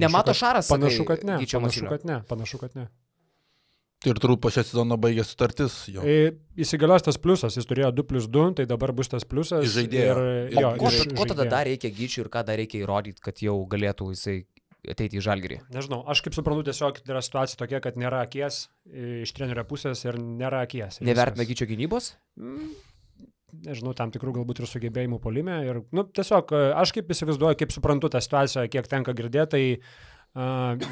Speaker 1: Nemato
Speaker 2: kad-
Speaker 1: Šaras,
Speaker 2: Panašu, kad ne. Panašu,
Speaker 1: Masiulio?
Speaker 2: kad ne. Panašu, kad ne.
Speaker 3: Tai ir turbūt po šią sezoną baigė sutartis. Jo.
Speaker 2: E, Įsigalios tas pliusas, jis turėjo 2 plus 2, tai dabar bus tas pliusas.
Speaker 3: Žaidėjo.
Speaker 2: Ir,
Speaker 1: O
Speaker 2: jo,
Speaker 1: ko,
Speaker 2: iš
Speaker 1: ko tada dar reikia Gyčiui ir ką dar reikia įrodyti, kad jau galėtų jisai ateiti į Žalgirį?
Speaker 2: Nežinau, aš kaip suprantu, tiesiog yra situacija tokia, kad nėra akies iš trenerio pusės ir nėra akies.
Speaker 1: Nevertina. Gyčio gynybos?
Speaker 2: Mm, Nežinau, tam tikrų galbūt ir sugebėjimų polime. Ir, nu, tiesiog e, aš kaip įsivaizduoju, kaip suprantu tą situaciją, kiek tenka girdėti, tai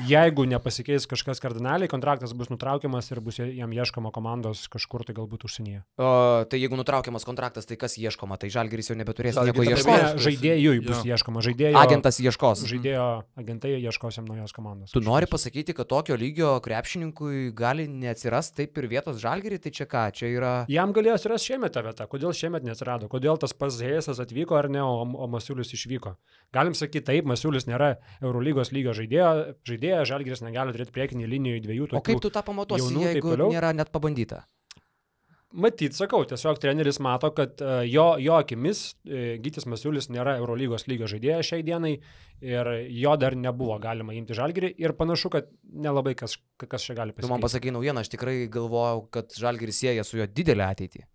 Speaker 2: jeigu nepasikeis kažkas kardinaliai, kontraktas bus nutraukiamas ir bus jam ieškoma komandos kažkur tai galbūt užsienyje.
Speaker 1: O, tai jeigu nutraukiamas kontraktas, tai kas ieškoma? Tai Žalgiris jau nebeturės nieko ieškoti.
Speaker 2: žaidėjui bus
Speaker 3: Jo.
Speaker 2: ieškoma, žaidėjo,
Speaker 1: Agentas ieškos.
Speaker 2: žaidėjo agentai ieškos jam naujos komandos.
Speaker 1: Tu nori pasakyti, kad tokio lygio krepšininkui gali neatsiras taip ir vietos Žalgirį, tai čia ką, čia yra...
Speaker 2: Jam galėjo atsirasti šiemet ta vieta. Kodėl šiemet neatsirado? Kodėl tas pats Heisas atvyko ar ne, o, o Masiulis išvyko? Galim sakyti, taip, Masiulis nėra Eurolygos lygio žaidėjo, žaidėjas, Žalgiris negali turėti priekinį liniją dviejų tokių.
Speaker 1: O kaip tu tą pamatuosi,
Speaker 2: jaunų,
Speaker 1: jeigu
Speaker 2: toliau?
Speaker 1: nėra net pabandyta?
Speaker 2: Matyt, sakau, tiesiog treneris mato, kad e, jo, jo akimis e, Gytis Masiulis nėra Eurolygos lygio žaidėjas šiai dienai ir jo dar nebuvo galima imti Žalgirį ir panašu, kad nelabai kas, kas čia gali
Speaker 1: Tu man pasakai naujieną, aš tikrai galvojau, kad Žalgiris sieja su jo didelę ateitį.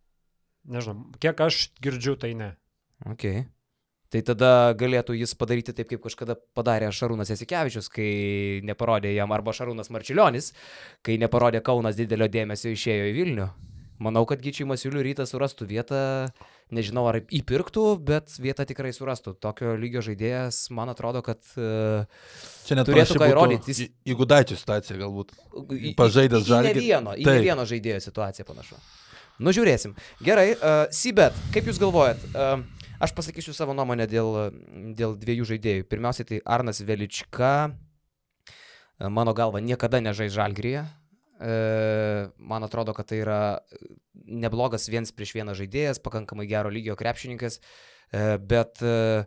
Speaker 2: Nežinau, kiek aš girdžiu, tai ne.
Speaker 1: Ok. Tai tada galėtų jis padaryti taip, kaip kažkada padarė Šarūnas Esikevičius, kai neparodė jam, arba Šarūnas Marčiulionis, kai neparodė Kaunas didelio dėmesio išėjo į Vilnių. Manau, kad Gyčiui Masiuliu rytas surastų vietą nežinau ar įpirktų, bet vietą tikrai surastų. Tokio lygio žaidėjas, man atrodo, kad uh,
Speaker 3: Čia net
Speaker 1: turėtų
Speaker 3: panaši
Speaker 1: ką įrodyti. Jis-
Speaker 3: į- Gudaičio situaciją galbūt. Pažaidęs
Speaker 1: į ne vieno, į ne vieno žaidėjo situaciją panašu. Nu, žiūrėsim. Gerai, uh, Sibet, kaip Jūs galvojat? Uh, aš pasakysiu savo nuomonę dėl, dėl dviejų žaidėjų. Pirmiausiai tai Arnas Velička, mano galva, niekada nežais Žalgryje. Uh, man atrodo, kad tai yra neblogas viens prieš vieną žaidėjas, pakankamai gero lygio krepšininkas, uh, bet uh,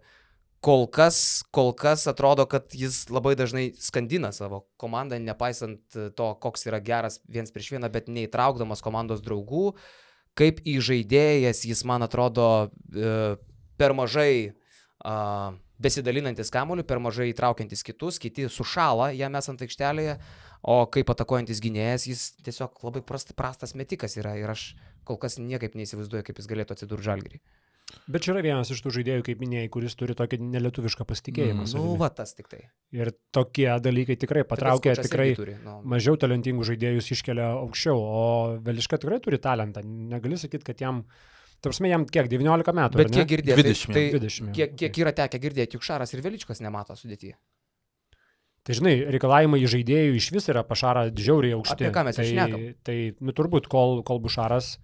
Speaker 1: kol kas, kol kas atrodo, kad jis labai dažnai skandina savo komandą, nepaisant e, to, koks yra geras viens prieš vieną, bet neįtraukdamas komandos draugų. Kaip į žaidėjas jis, man atrodo, e, per mažai a, besidalinantis kamuoliu, per mažai įtraukiantis kitus, kiti sušala jam esant aikštelėje, o kaip atakuojantis gynėjas jis tiesiog labai prastas, prastas metikas yra ir aš kol kas niekaip neįsivaizduoju, kaip jis galėtų atsidurti žalgerį.
Speaker 2: Bet čia yra vienas iš tų žaidėjų, kaip minėjai, kuris turi tokį nelietuvišką pasitikėjimą.
Speaker 3: Mm.
Speaker 1: Nu, va tas tik tai.
Speaker 2: Ir tokie dalykai tikrai patraukia, tikrai
Speaker 1: Turi, nu.
Speaker 2: mažiau talentingų žaidėjus iškelia aukščiau, o Veliška tikrai turi talentą. Negali sakyti, kad jam, tarsi jam kiek, 19 metų.
Speaker 1: Bet
Speaker 2: ar ne?
Speaker 1: kiek girdėti,
Speaker 3: 20.
Speaker 1: tai,
Speaker 2: 20.
Speaker 1: kiek, kiek yra tekę girdėti, juk Šaras ir Veličkas nemato sudėtyje.
Speaker 2: Tai žinai, reikalavimai į žaidėjų iš vis yra pašarą žiauriai aukšti.
Speaker 1: Apie ką mes
Speaker 2: tai,
Speaker 1: šnekam?
Speaker 2: tai, nu, turbūt, kol, kol bus šaras,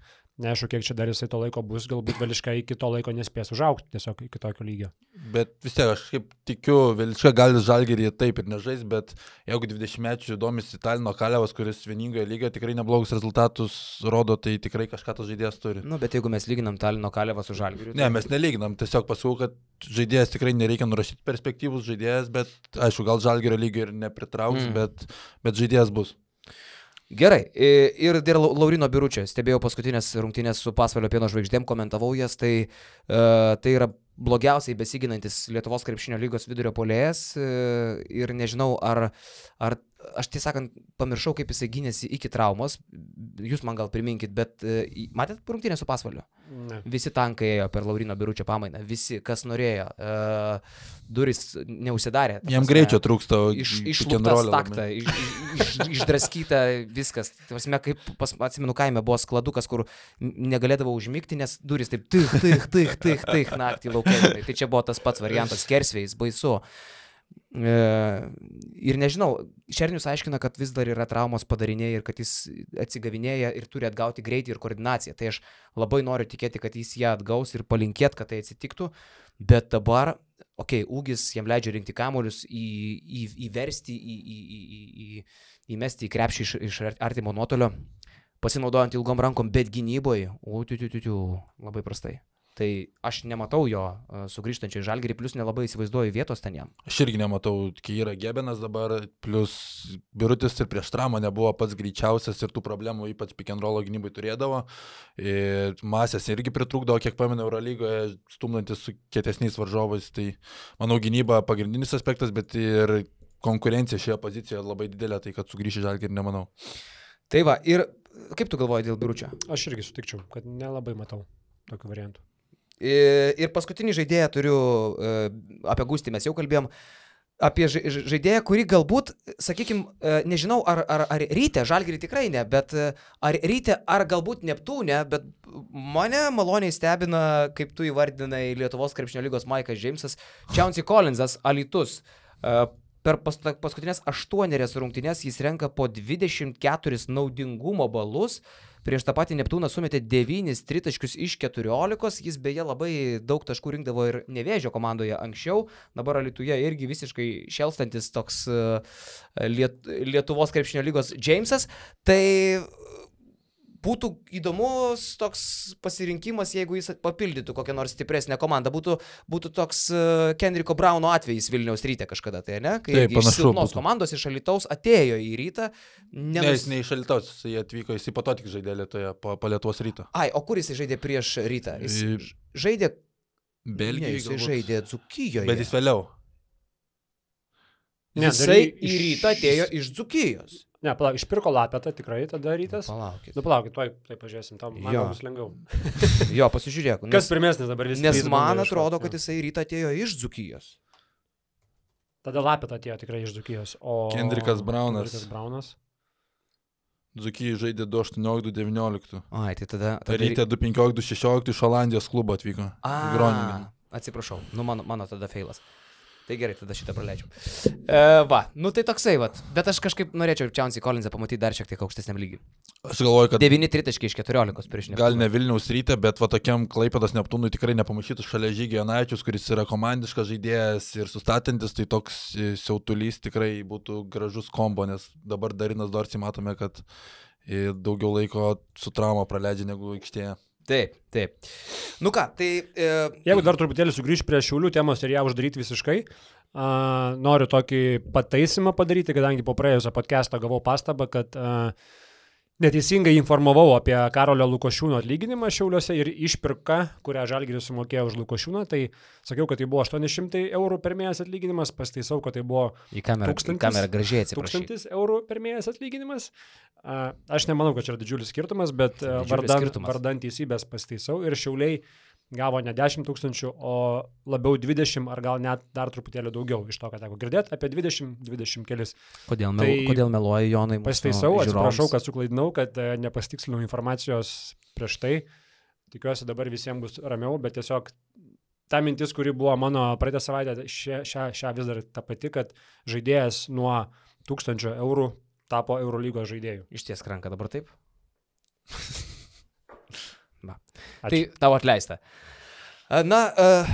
Speaker 2: neaišku, kiek čia dar jisai to laiko bus, galbūt Veliška iki to laiko nespės užaukti tiesiog iki tokio lygio.
Speaker 3: Bet vis tiek aš kaip tikiu, Vilička gali žalgerį taip ir nežais, bet jeigu 20 mečių domisi Talino Kalevas, kuris vieningoje lygoje tikrai neblogus rezultatus rodo, tai tikrai kažką tas žaidėjas turi.
Speaker 1: Nu, bet jeigu mes lyginam Talino Kalevą su Žalgiriu.
Speaker 3: Ne, mes nelyginam, tiesiog pasakau, kad žaidėjas tikrai nereikia nurašyti perspektyvus žaidėjas, bet aišku, gal žalgerio lygio ir nepritrauks,
Speaker 1: mm.
Speaker 3: bet, bet žaidėjas bus.
Speaker 1: Gerai, ir dėl Lau- Laurino Biručio, stebėjau paskutinės rungtynės su Pasvalio pieno žvaigždėm, komentavau jas, tai, uh, tai yra blogiausiai besiginantis Lietuvos krepšinio lygos vidurio polėjas uh, ir nežinau, ar, ar aš tiesąkant pamiršau, kaip jisai gynėsi iki traumos, jūs man gal priminkit, bet uh, matėt rungtynę su Pasvaliu?
Speaker 2: Ne.
Speaker 1: Visi tankai ėjo per Laurino Biručio pamainą, visi, kas norėjo, uh, duris neusidarė.
Speaker 3: Jam
Speaker 1: prasme,
Speaker 3: greičio trūksta.
Speaker 1: iš, išlūktas taktą, iš, iš, iš, išdraskyta viskas. Tai prasme, kaip pas, atsimenu, kaime buvo skladukas, kur n- negalėdavau užmigti, nes duris taip tik, tik, tik, tik, tik naktį laukia. Tai čia buvo tas pats variantas, kersvėjais, baisu. E, ir nežinau, Šernius aiškina, kad vis dar yra traumos padariniai ir kad jis atsigavinėja ir turi atgauti greitį ir koordinaciją. Tai aš labai noriu tikėti, kad jis ją atgaus ir palinkėt, kad tai atsitiktų. Bet dabar, okei, okay, ūgis jam leidžia rinkti kamolius, į, į, įversti, į, į, į, į, įmesti į krepšį iš, iš ar- artimo nuotolio, pasinaudojant ilgom rankom, bet gynyboje, u, tiu, tiu, tiu, tiu, labai prastai. Tai aš nematau jo uh, sugrįžtančio į žalgerį, plus nelabai įsivaizduoju vietos ten jam.
Speaker 3: Aš irgi nematau, kai yra Gebenas dabar, plus Birutis ir prieš traumą nebuvo pats greičiausias ir tų problemų ypač roll gynybai turėdavo. Ir masės irgi pritrūkdavo, kiek pamenu, Eurolygoje, stumdantis su kietesniais varžovais. Tai manau, gynyba pagrindinis aspektas, bet ir konkurencija šioje pozicijoje labai didelė, tai kad sugrįši žalgį ir nemanau.
Speaker 1: Tai va, ir kaip tu galvoji dėl biuručio?
Speaker 2: Aš irgi sutikčiau, kad nelabai matau tokių variantų.
Speaker 1: Ir paskutinį žaidėją turiu, e, apie Gustį mes jau kalbėjom, apie ža- ža- žaidėją, kurį galbūt, sakykime, nežinau, ar, ar, ar ryte, žalgerį tikrai ne, bet e, ar ryte, ar galbūt Neptūne, bet mane maloniai stebina, kaip tu įvardinai Lietuvos krepšinio lygos Maikas Džeimsas, Čiaunsy Collinsas, Alitus. E, Per pas- paskutinės aštuonerias rungtynes jis renka po 24 naudingumo balus. Prieš tą patį Neptūną sumetė 9 tritaškius iš 14, jis beje labai daug taškų rinkdavo ir nevėžio komandoje anksčiau, dabar Lietuvoje irgi visiškai šelstantis toks uh, Liet Lietuvos krepšinio lygos Jamesas. Tai būtų įdomus toks pasirinkimas, jeigu jis papildytų kokią nors stipresnę komandą. Būtų, būtų toks uh, Kendriko Brauno atvejis Vilniaus ryte kažkada, tai ne? Kai
Speaker 3: Taip,
Speaker 1: iš silpnos
Speaker 3: būtų.
Speaker 1: komandos iš Alitaus atėjo į rytą.
Speaker 3: Ne,
Speaker 1: Nenus...
Speaker 3: jis neišalitaus, jis atvyko, jis po to tik žaidė Lietuvoje, po, po Lietuvos ryto.
Speaker 1: Ai, o kur jis žaidė prieš rytą? Jis
Speaker 3: Į-
Speaker 1: žaidė
Speaker 3: Belgijai.
Speaker 1: Ne, jis
Speaker 3: galbūt.
Speaker 1: žaidė Dzukijoje.
Speaker 3: Bet jis vėliau.
Speaker 2: Ne,
Speaker 1: Jisai į rytą atėjo iš Dzukijos.
Speaker 2: Ne, palauk, išpirko lapetą tikrai tada rytas.
Speaker 1: Palaukit.
Speaker 2: Nu, palaukit, tuoj tai pažiūrėsim, tam man
Speaker 1: Jo.
Speaker 2: bus lengviau.
Speaker 1: Jo, pasižiūrėk.
Speaker 2: Kas
Speaker 1: Nes,
Speaker 2: pirmesnis dabar vis
Speaker 1: nes man atrodo, kad jisai rytą atėjo iš Dzukijos.
Speaker 2: Tada lapetą atėjo tikrai iš Dzukijos. O...
Speaker 3: Kendrickas Braunas.
Speaker 2: Kendrickas Braunas.
Speaker 3: Dzukijai žaidė 2-18-2-19.
Speaker 1: Ai, tai tada... tada
Speaker 3: Ryte 2-15-2-16 iš Olandijos klubo atvyko.
Speaker 1: A,
Speaker 3: į Groningen.
Speaker 1: atsiprašau, nu mano, mano tada feilas. Tai gerai, tada šitą praleidžiu. E, va, nu tai toksai, va. Bet aš kažkaip norėčiau Čiaunsį Kolinsą pamatyti dar šiek tiek aukštesniam lygiui.
Speaker 3: Aš galvoju, kad
Speaker 1: 9 tritaškai iš 14 prieš
Speaker 3: gal ne Vilniaus ryte, bet va tokiam Klaipėdas Neptūnui tikrai nepamašytų šalia Žygio Janaičius, kuris yra komandiškas žaidėjas ir sustatantis, tai toks e, siautulys tikrai būtų gražus kombo, nes dabar Darinas Dorsi matome, kad e, daugiau laiko su trauma praleidžia negu aikštėje.
Speaker 1: Taip, taip. Nu ką, tai... E,
Speaker 2: Jeigu dar truputėlį sugrįžt prie šiulių temos ir ją uždaryti visiškai, uh, noriu tokį pataisimą padaryti, kadangi po praėjusio podcast'o gavau pastabą, kad uh, neteisingai informavau apie Karolio Lukošiūno atlyginimą Šiauliuose ir išpirką, kurią Žalgiris sumokėjo už Lukošiūną, tai sakiau, kad tai buvo 800 eurų per mėnesį atlyginimas, pastaisau, kad tai buvo
Speaker 1: į kamerą,
Speaker 2: Tūkstantis-
Speaker 1: į kamerą gražiai atsiprašau.
Speaker 2: 1000 eurų per mėnesį atlyginimas. Aš nemanau, kad čia yra didžiulis skirtumas, bet
Speaker 1: Didžiulis
Speaker 2: vardan,
Speaker 1: skirtumas.
Speaker 2: vardan teisybės pastaisau ir šiauliai gavo ne 10 tūkstančių, o labiau 20 ar gal net dar truputėlį daugiau iš to, ką teko girdėti, apie 20-20 kelis.
Speaker 1: Kodėl, mel,
Speaker 2: Tai
Speaker 1: kodėl meluoji Jonai? žiūrovams?
Speaker 2: atsiprašau, kad suklaidinau, kad e, nepastikslinau informacijos prieš tai. Tikiuosi dabar visiems bus ramiau, bet tiesiog ta mintis, kuri buvo mano praeitą savaitę, šią, šią, šią vis dar ta pati, kad žaidėjas nuo 1000 eurų tapo Eurolygos žaidėjų.
Speaker 1: Iš ties ranką dabar taip? Va.
Speaker 2: Ačiū.
Speaker 1: Tai tau atleista. Na, uh,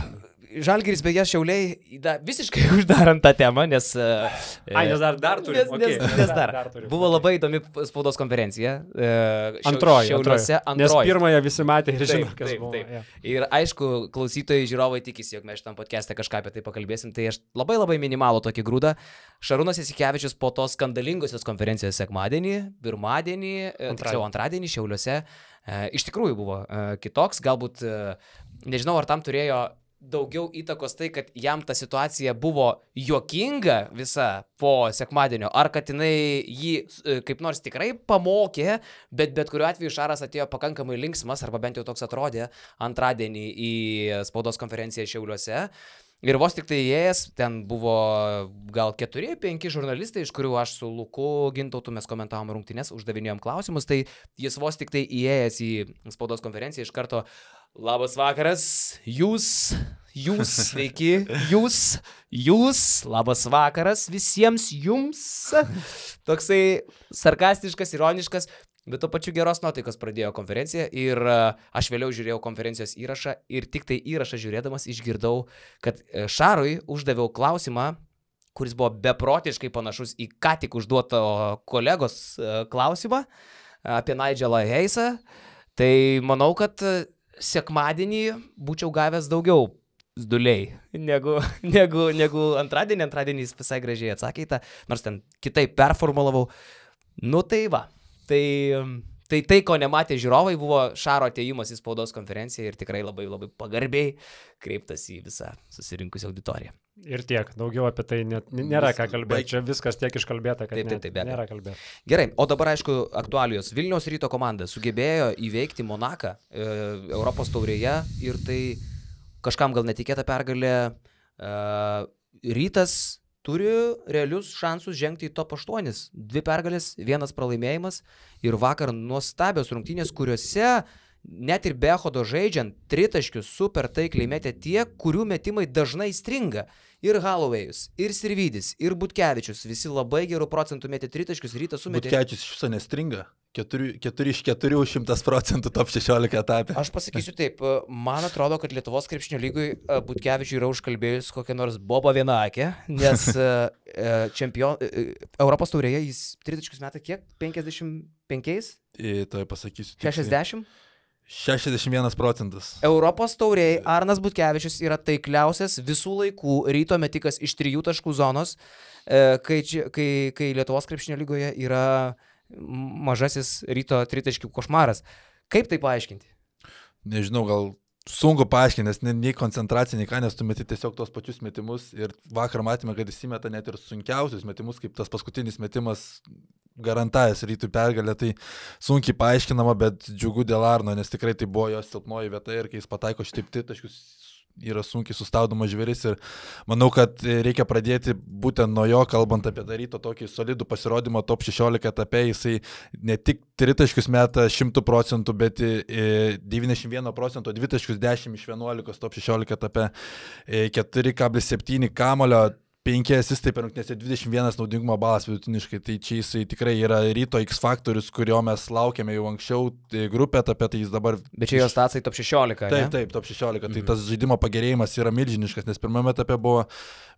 Speaker 1: Žalgiris beje šiauliai, da, visiškai uždarant tą temą, nes... Uh,
Speaker 2: Ai, nes dar, dar turiu.
Speaker 1: Nes, nes, nes dar.
Speaker 2: turiu.
Speaker 1: Buvo labai įdomi spaudos konferencija. Uh,
Speaker 2: Antroji.
Speaker 1: Šiauliuose
Speaker 2: antroji. Nes pirmąją visi matė ir žino, kas
Speaker 1: taip,
Speaker 2: buvo.
Speaker 1: taip.
Speaker 2: jo.
Speaker 1: Ir aišku, klausytojai, žiūrovai tikisi, jog mes šitam podcast'e kažką apie tai pakalbėsim. Tai aš labai labai minimalų tokį grūdą. Šarūnas Isikevičius po tos skandalingosios konferencijos sekmadienį, pirmadienį, e,
Speaker 2: Antradienį.
Speaker 1: tiksliau antradienį Šiauliuose, e, iš tikrųjų buvo e, kitoks. Galbūt, e, nežinau, ar tam turėjo daugiau įtakos tai, kad jam ta situacija buvo juokinga visa po sekmadienio, ar kad jinai jį e, kaip nors tikrai pamokė, bet bet kuriuo atveju Šaras atėjo pakankamai linksmas, arba bent jau toks atrodė antradienį į spaudos konferenciją Šiauliuose. Ir vos tik tai įėjęs, ten buvo gal keturi, penki žurnalistai, iš kurių aš su Luku Gintautu mes komentavom rungtynės, uždavinėjom klausimus, tai jis vos tik tai įėjęs į spaudos konferenciją iš karto, labas vakaras, jūs, jūs, sveiki, jūs, jūs, labas vakaras visiems jums. Toksai sarkastiškas, ironiškas, bet tuo pačiu geros nuotaikos pradėjo konferenciją ir e, aš vėliau žiūrėjau konferencijos įrašą ir tik tai įrašą žiūrėdamas išgirdau, kad e, Šarui uždaviau klausimą, kuris buvo beprotiškai panašus į ką tik užduoto kolegos e, klausimą apie Nigelą Heisą. Tai manau, kad sekmadienį būčiau gavęs daugiau duliai negu, negu, negu antradienį. Antradienį jis visai gražiai atsakė į tą, nors ten kitaip performulavau. Nu tai va. Tai, tai tai, ko nematė žiūrovai, buvo Šaro ateimas į spaudos konferenciją ir tikrai labai labai pagarbiai kreiptas į visą susirinkusią auditoriją.
Speaker 2: Ir tiek, daugiau apie tai net, nėra ką kalbėti. Čia viskas tiek iškalbėta, kad
Speaker 1: Taip, taip,
Speaker 2: net
Speaker 1: taip, abejo.
Speaker 2: nėra kalbėti.
Speaker 1: Gerai, o dabar aišku aktualijos. Vilniaus ryto komanda sugebėjo įveikti Monaką e, Europos taurėje ir tai kažkam gal netikėta pergalė. E, rytas turi realius šansus žengti į top 8. Dvi pergalės, vienas pralaimėjimas ir vakar nuostabios rungtynės, kuriuose net ir Behodo žaidžiant tritaškius super taikliai metė tie, kurių metimai dažnai stringa. Ir Halovėjus, ir Sirvidis, ir Butkevičius, visi labai gerų procentų metė tritaškius, rytas sumetė.
Speaker 3: Butkečius iš viso nestringa. 4 iš 4 100 procentų top 16 etapė.
Speaker 1: Aš pasakysiu taip, e, man atrodo, kad Lietuvos krepšinio lygui e, Butkevičiui yra užkalbėjus kokią nors Boba vienakę, nes e, čempion, Europos taurėje jis tritaškius metą kiek? 55?
Speaker 3: Ir tai pasakysiu. tiksliai.
Speaker 1: 60?
Speaker 3: 61 procentas.
Speaker 1: Europos tauriai Arnas Butkevičius yra taikliausias visų laikų ryto metikas iš trijų taškų zonos, e, kai, kai, kai Lietuvos krepšinio lygoje yra mažasis ryto tritaškių košmaras. Kaip tai paaiškinti?
Speaker 3: Nežinau, gal sunku paaiškinti, nes ne- nei koncentracija, nei ką, nes tu meti tiesiog tos pačius metimus ir vakar matėme, kad jis įmeta net ir sunkiausius metimus, kaip tas paskutinis metimas garantavęs rytų pergalę, tai sunkiai paaiškinama, bet džiugu dėl Arno, nes tikrai tai buvo jos silpnoji vieta ir kai jis pataiko šitaip tritaškius, yra sunkiai sustabdomas žvėris ir manau, kad reikia pradėti būtent nuo jo, kalbant apie daryto tokį solidų pasirodymą top 16 etape, jisai ne tik tritaškius meta 100 procentų, bet 91 procentų, dvitaškius 10 iš 11 top 16 etape, 4,7 kamulio 5 asistai per rungtynėse 21 naudingumo balas vidutiniškai, tai čia jisai tikrai yra ryto X faktorius, kurio mes laukiame jau anksčiau tai grupė etape, tai jis dabar...
Speaker 1: Bet čia jo stacijai top 16.
Speaker 3: Taip,
Speaker 1: ne?
Speaker 3: taip, top 16, tai
Speaker 1: Mhm.
Speaker 3: tas žaidimo pagerėjimas yra milžiniškas, nes pirmame etape buvo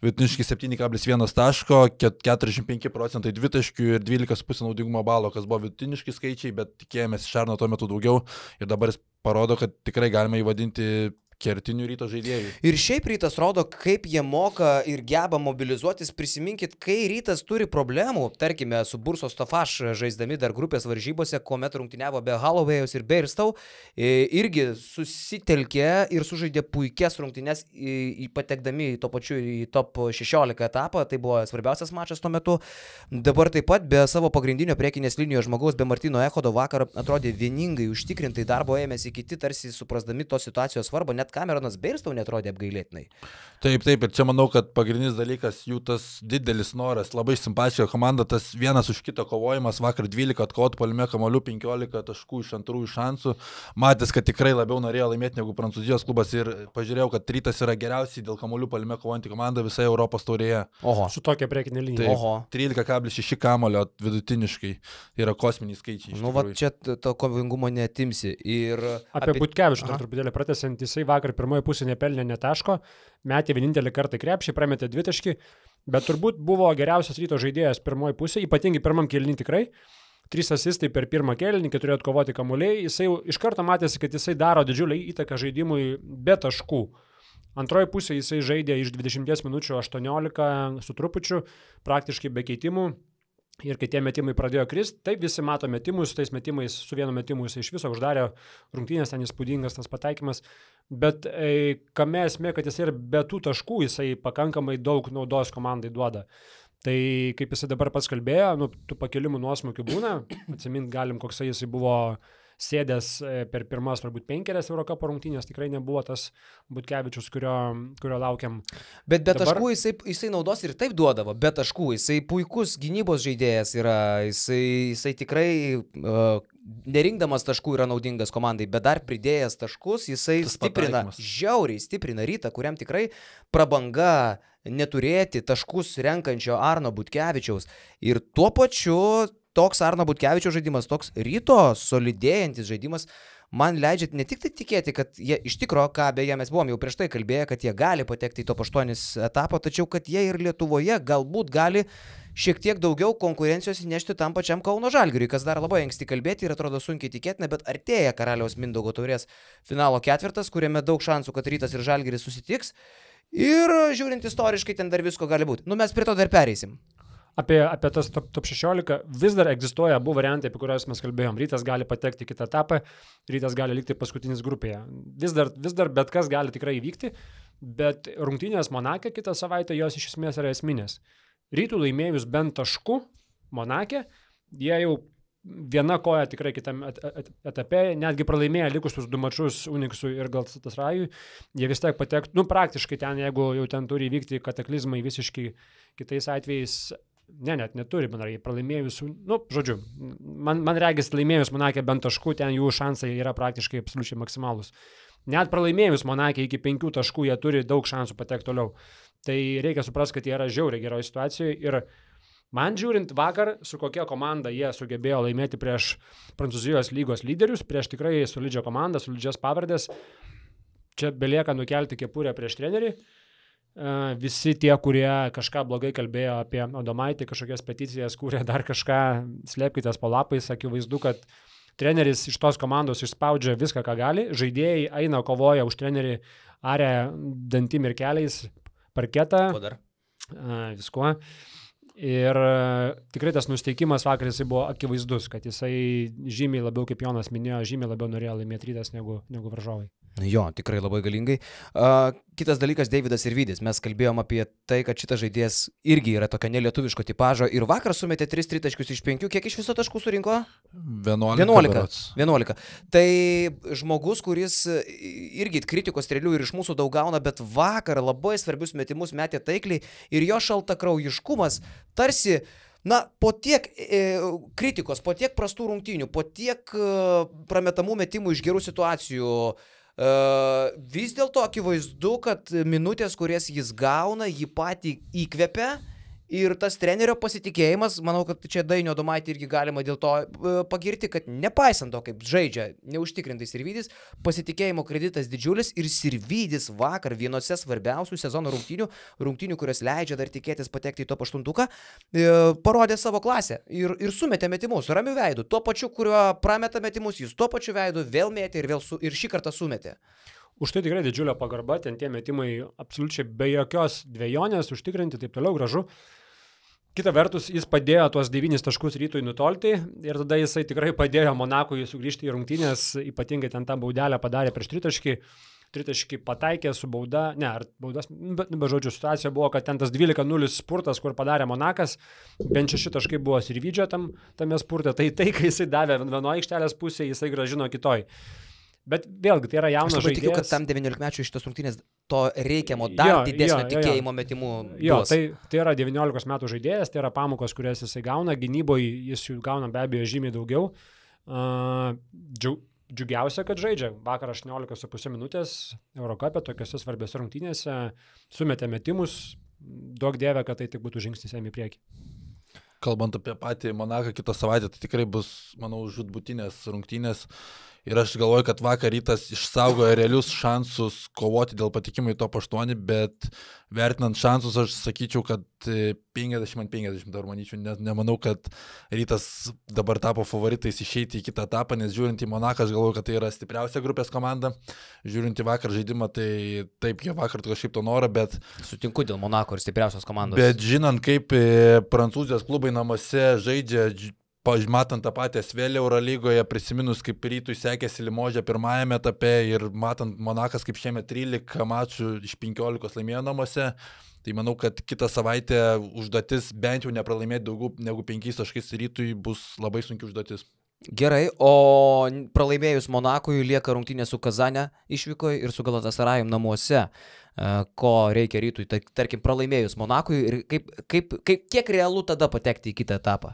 Speaker 3: vidutiniškai 7,1 taško, ket- 45 procentai dvitaškių ir 12,5 naudingumo balo, kas buvo vidutiniški skaičiai, bet tikėjomės iš Arno tuo metu daugiau ir dabar jis parodo, kad tikrai galima įvadinti kertinių ryto žaidėjų.
Speaker 1: Ir šiaip rytas rodo, kaip jie moka ir geba mobilizuotis. Prisiminkit, kai rytas turi problemų, tarkime, su Bursos Tofaš žaisdami dar grupės varžybose, kuomet rungtyniavo be Holloway'us ir Beirstau, i- irgi susitelkė ir sužaidė puikias rungtynės, patekdami to pačiu į top 16 etapą. Tai buvo svarbiausias mačas tuo metu. Dabar taip pat be savo pagrindinio priekinės linijos žmogaus, be Martino Echodo vakar atrodė vieningai, užtikrintai darbo ėmėsi kiti, tarsi suprasdami tos situacijos svarbą. Net Cameronas Beirstau netrodė apgailėtinai.
Speaker 3: Taip, taip, ir čia manau, kad pagrindinis dalykas jų tas didelis noras, labai simpatiška komanda, tas vienas už kito kovojimas, vakar 12 atkovotų palime kamolių, 15 taškų iš antrųjų šansų, matęs, kad tikrai labiau norėjo laimėti negu Prancūzijos klubas ir pažiūrėjau, kad rytas yra geriausiai dėl kamolių palime kovojanti komanda visoje Europos taurėje.
Speaker 1: Oho.
Speaker 2: Su tokia priekinė linija.
Speaker 3: Taip,
Speaker 1: Oho.
Speaker 3: 13,6 kamolio vidutiniškai yra kosminiai skaičiai.
Speaker 1: Nu, va čia to kovingumo netimsi. Ir
Speaker 2: Apie, apie
Speaker 1: Aha.
Speaker 2: truputėlį pratęsiant, jisai vakar pirmoje pusėje nepelnė netaško, metė vienintelį kartą krepšį, prametė dvitaškį, bet turbūt buvo geriausias ryto žaidėjas pirmoje pusėje, ypatingai pirmam kelnį tikrai. Trys asistai per pirmą kelnį, keturi atkovoti kamuoliai, jisai iš karto matėsi, kad jisai daro didžiulį įtaką žaidimui be taškų. Antroji pusė jisai žaidė iš 20 minučių 18 su trupučiu, praktiškai be keitimų. Ir kai tie metimai pradėjo kristi, taip visi mato metimus, tais metimais su vienu metimu jis iš viso uždarė rungtynės, ten įspūdingas tas pataikymas, bet e, kame esmė, kad jis ir be tų taškų jisai pakankamai daug naudos komandai duoda. Tai kaip jisai dabar pats kalbėjo, nu, tų pakelimų nuosmukių būna, atsimint galim, koksai jisai buvo sėdęs e, per pirmas, turbūt penkerias Eurocapo rungtynės, tikrai nebuvo tas Butkevičius, kurio, kurio laukiam.
Speaker 1: Bet be
Speaker 2: Dabar-
Speaker 1: taškų jisai, jisai naudos ir taip duodavo, be taškų. Jisai puikus gynybos žaidėjas yra, jisai, jisai tikrai uh, nerinkdamas taškų yra naudingas komandai, bet dar pridėjęs taškus, jisai
Speaker 3: Tas
Speaker 1: stiprina,
Speaker 3: pataikymas.
Speaker 1: žiauriai stiprina rytą, kuriam tikrai prabanga neturėti taškus renkančio Arno Butkevičiaus. Ir tuo pačiu toks Arno Butkevičiaus žaidimas, toks ryto solidėjantis žaidimas man leidžia ne tik tai tikėti, kad jie iš tikro, ką beje mes buvom jau prieš tai kalbėję, kad jie gali patekti į to 8 etapą, tačiau kad jie ir Lietuvoje galbūt gali šiek tiek daugiau konkurencijos įnešti tam pačiam Kauno Žalgiriui, kas dar labai anksti kalbėti ir atrodo sunkiai tikėtina, bet artėja Karaliaus Mindaugo taurės finalo ketvirtas, kuriame daug šansų, kad Rytas ir Žalgiris susitiks. Ir žiūrint istoriškai, ten dar visko gali būti. Nu, mes prie to dar pereisim.
Speaker 2: Apie, apie tas top, top 16 vis dar egzistuoja abu variantai, apie kuriuos mes kalbėjom. Rytas gali patekti kitą etapą, rytas gali likti paskutinis grupėje. Vis dar, vis dar bet kas gali tikrai įvykti, bet rungtynės Monakė kitą savaitę jos iš esmės yra esminės. Rytų laimėjus bent tašku Monakė, jie jau viena koja tikrai kitam et, et, etape, netgi pralaimėję likusius du mačius Uniksui ir gal tas Rajui, jie vis tiek patektų, nu praktiškai ten, jeigu jau ten turi įvykti kataklizmai visiškai kitais atvejais, ne, net neturi bendrai, pralaimėjus, nu, žodžiu, man, man regis laimėjus Monakė bent taškų, ten jų šansai yra praktiškai absoliučiai maksimalūs. Net pralaimėjus Monakė iki penkių taškų jie turi daug šansų patekti toliau. Tai reikia suprasti, kad jie yra žiauriai geroje situacijoje ir Man žiūrint vakar, su kokia komanda jie sugebėjo laimėti prieš Prancūzijos lygos lyderius, prieš tikrai solidžią komandą, solidžias pavardės, čia belieka nukelti kepurę prieš trenerį. E, Visi tie, kurie kažką blogai kalbėjo apie Odomaitį, kažkokias peticijas, kurie dar kažką slėpkitės po lapais, akivaizdu, kad treneris iš tos komandos išspaudžia viską, ką gali, žaidėjai eina kovoja už trenerį, arė dantim ir keliais, parketą, a, viskuo. Ir e, tikrai tas nusteikimas vakar jisai buvo akivaizdus, kad jisai žymiai labiau, kaip Jonas minėjo, žymiai labiau norėjo laimėti rytas negu, negu varžovai.
Speaker 1: Jo, tikrai labai galingai. Uh, kitas dalykas, Davidas ir Vydis. Mes kalbėjom apie tai, kad šitas žaidėjas irgi yra tokio nelietuviško tipožo. Ir vakar sumetė 3 tritaškius iš 5. Kiek iš viso taškų surinko?
Speaker 3: 11.
Speaker 1: 11.
Speaker 3: berods.
Speaker 1: 11. Tai žmogus, kuris irgi kritikos strėlių ir iš mūsų daug gauna, bet vakar labai svarbius metimus metė taikliai ir jo šaltakraujiškumas tarsi Na, po tiek e, kritikos, po tiek prastų rungtynių, po tiek e, prametamų metimų iš gerų situacijų, e, vis dėlto akivaizdu, kad minutės, kurias jis gauna, jį patį įkvepia Ir tas trenerio pasitikėjimas, manau, kad čia Dainio Domaitį irgi galima dėl to e, pagirti, kad nepaisant to, kaip žaidžia neužtikrintai Sirvidis, pasitikėjimo kreditas didžiulis ir Sirvidis vakar vienose svarbiausių sezono rungtynių, rungtynių, kurios leidžia dar tikėtis patekti į to aštuntuką, e, parodė savo klasę ir, ir sumetė metimus, ramiu veidu, tuo pačiu, kuriuo prameta metimus, jis tuo pačiu veidu vėl mėtė ir, vėl su, ir šį kartą sumetė.
Speaker 2: Už tai tikrai didžiulė pagarba, ten tie metimai absoliučiai be jokios dviejonės, užtikrinti taip toliau gražu. Kita vertus, jis padėjo tuos devynis taškus rytui nutolti ir tada jisai tikrai padėjo Monakui sugrįžti į rungtynės, ypatingai ten tą baudelę padarė prieš tritaškį. Tritaškį pataikė su bauda, ne, ar baudas, bet, be žodžių, situacija buvo, kad ten tas 12-0 spurtas, kur padarė Monakas, bent šeši taškai buvo ir vydžio tam, tame spurte, tai tai, kai jisai davė vienoje aikštelės pusėje, jisai gražino kitoj. Bet vėlgi, tai yra jaunas
Speaker 1: Aš
Speaker 2: žaidėjas.
Speaker 1: tikiu, kad tam 19-mečiui šitos rungtynės to reikiamo dar
Speaker 2: Jo,
Speaker 1: didesnio
Speaker 2: jo, jo, jo.
Speaker 1: tikėjimo metimų.
Speaker 2: Jo,
Speaker 1: duos.
Speaker 2: tai, tai yra 19 metų žaidėjas, tai yra pamokos, kurias jisai gauna, gynyboje jis jų gauna be abejo žymiai daugiau. Uh, džiau, džiugiausia, kad žaidžia. Vakar 18,5 minutės Eurocapė tokiuose svarbiose rungtynėse sumetė metimus, daug dievė, kad tai tik būtų žingsnis jam į priekį.
Speaker 3: Kalbant apie patį Monaką kitą savaitę, tai tikrai bus, manau, žudbutinės rungtynės. Ir aš galvoju, kad vakar rytas išsaugojo realius šansus kovoti dėl patikimo į top 8, bet vertinant šansus, aš sakyčiau, kad e, 50 ant 50 dar manyčiau, ne, nemanau, kad rytas dabar tapo favoritais išeiti į kitą etapą, nes žiūrint į Monaką, aš galvoju, kad tai yra stipriausia grupės komanda. Žiūrint į vakar žaidimą, tai taip, jie vakar kažkaip to norą, bet
Speaker 1: Sutinku dėl Monako ir stipriausios komandos.
Speaker 3: Bet žinant, kaip e, prancūzijos klubai namuose žaidžia, dž- pavyzdžiui, matant tą patį Svelį Eurolygoje, prisiminus, kaip rytui sekėsi Limožė pirmajame etape ir matant Monakas, kaip šiemet 13 mačų iš 15 laimėjo namuose, tai manau, kad kitą savaitę užduotis bent jau nepralaimėti daugiau negu 5 taškais rytui bus labai sunki užduotis.
Speaker 1: Gerai, o pralaimėjus Monakui lieka rungtynė su Kazane išvykoje ir su Galatasarajum namuose. E, Ko reikia rytui, tai tarkim, pralaimėjus Monakui ir kaip, kaip, kaip, kiek realu tada patekti į kitą etapą?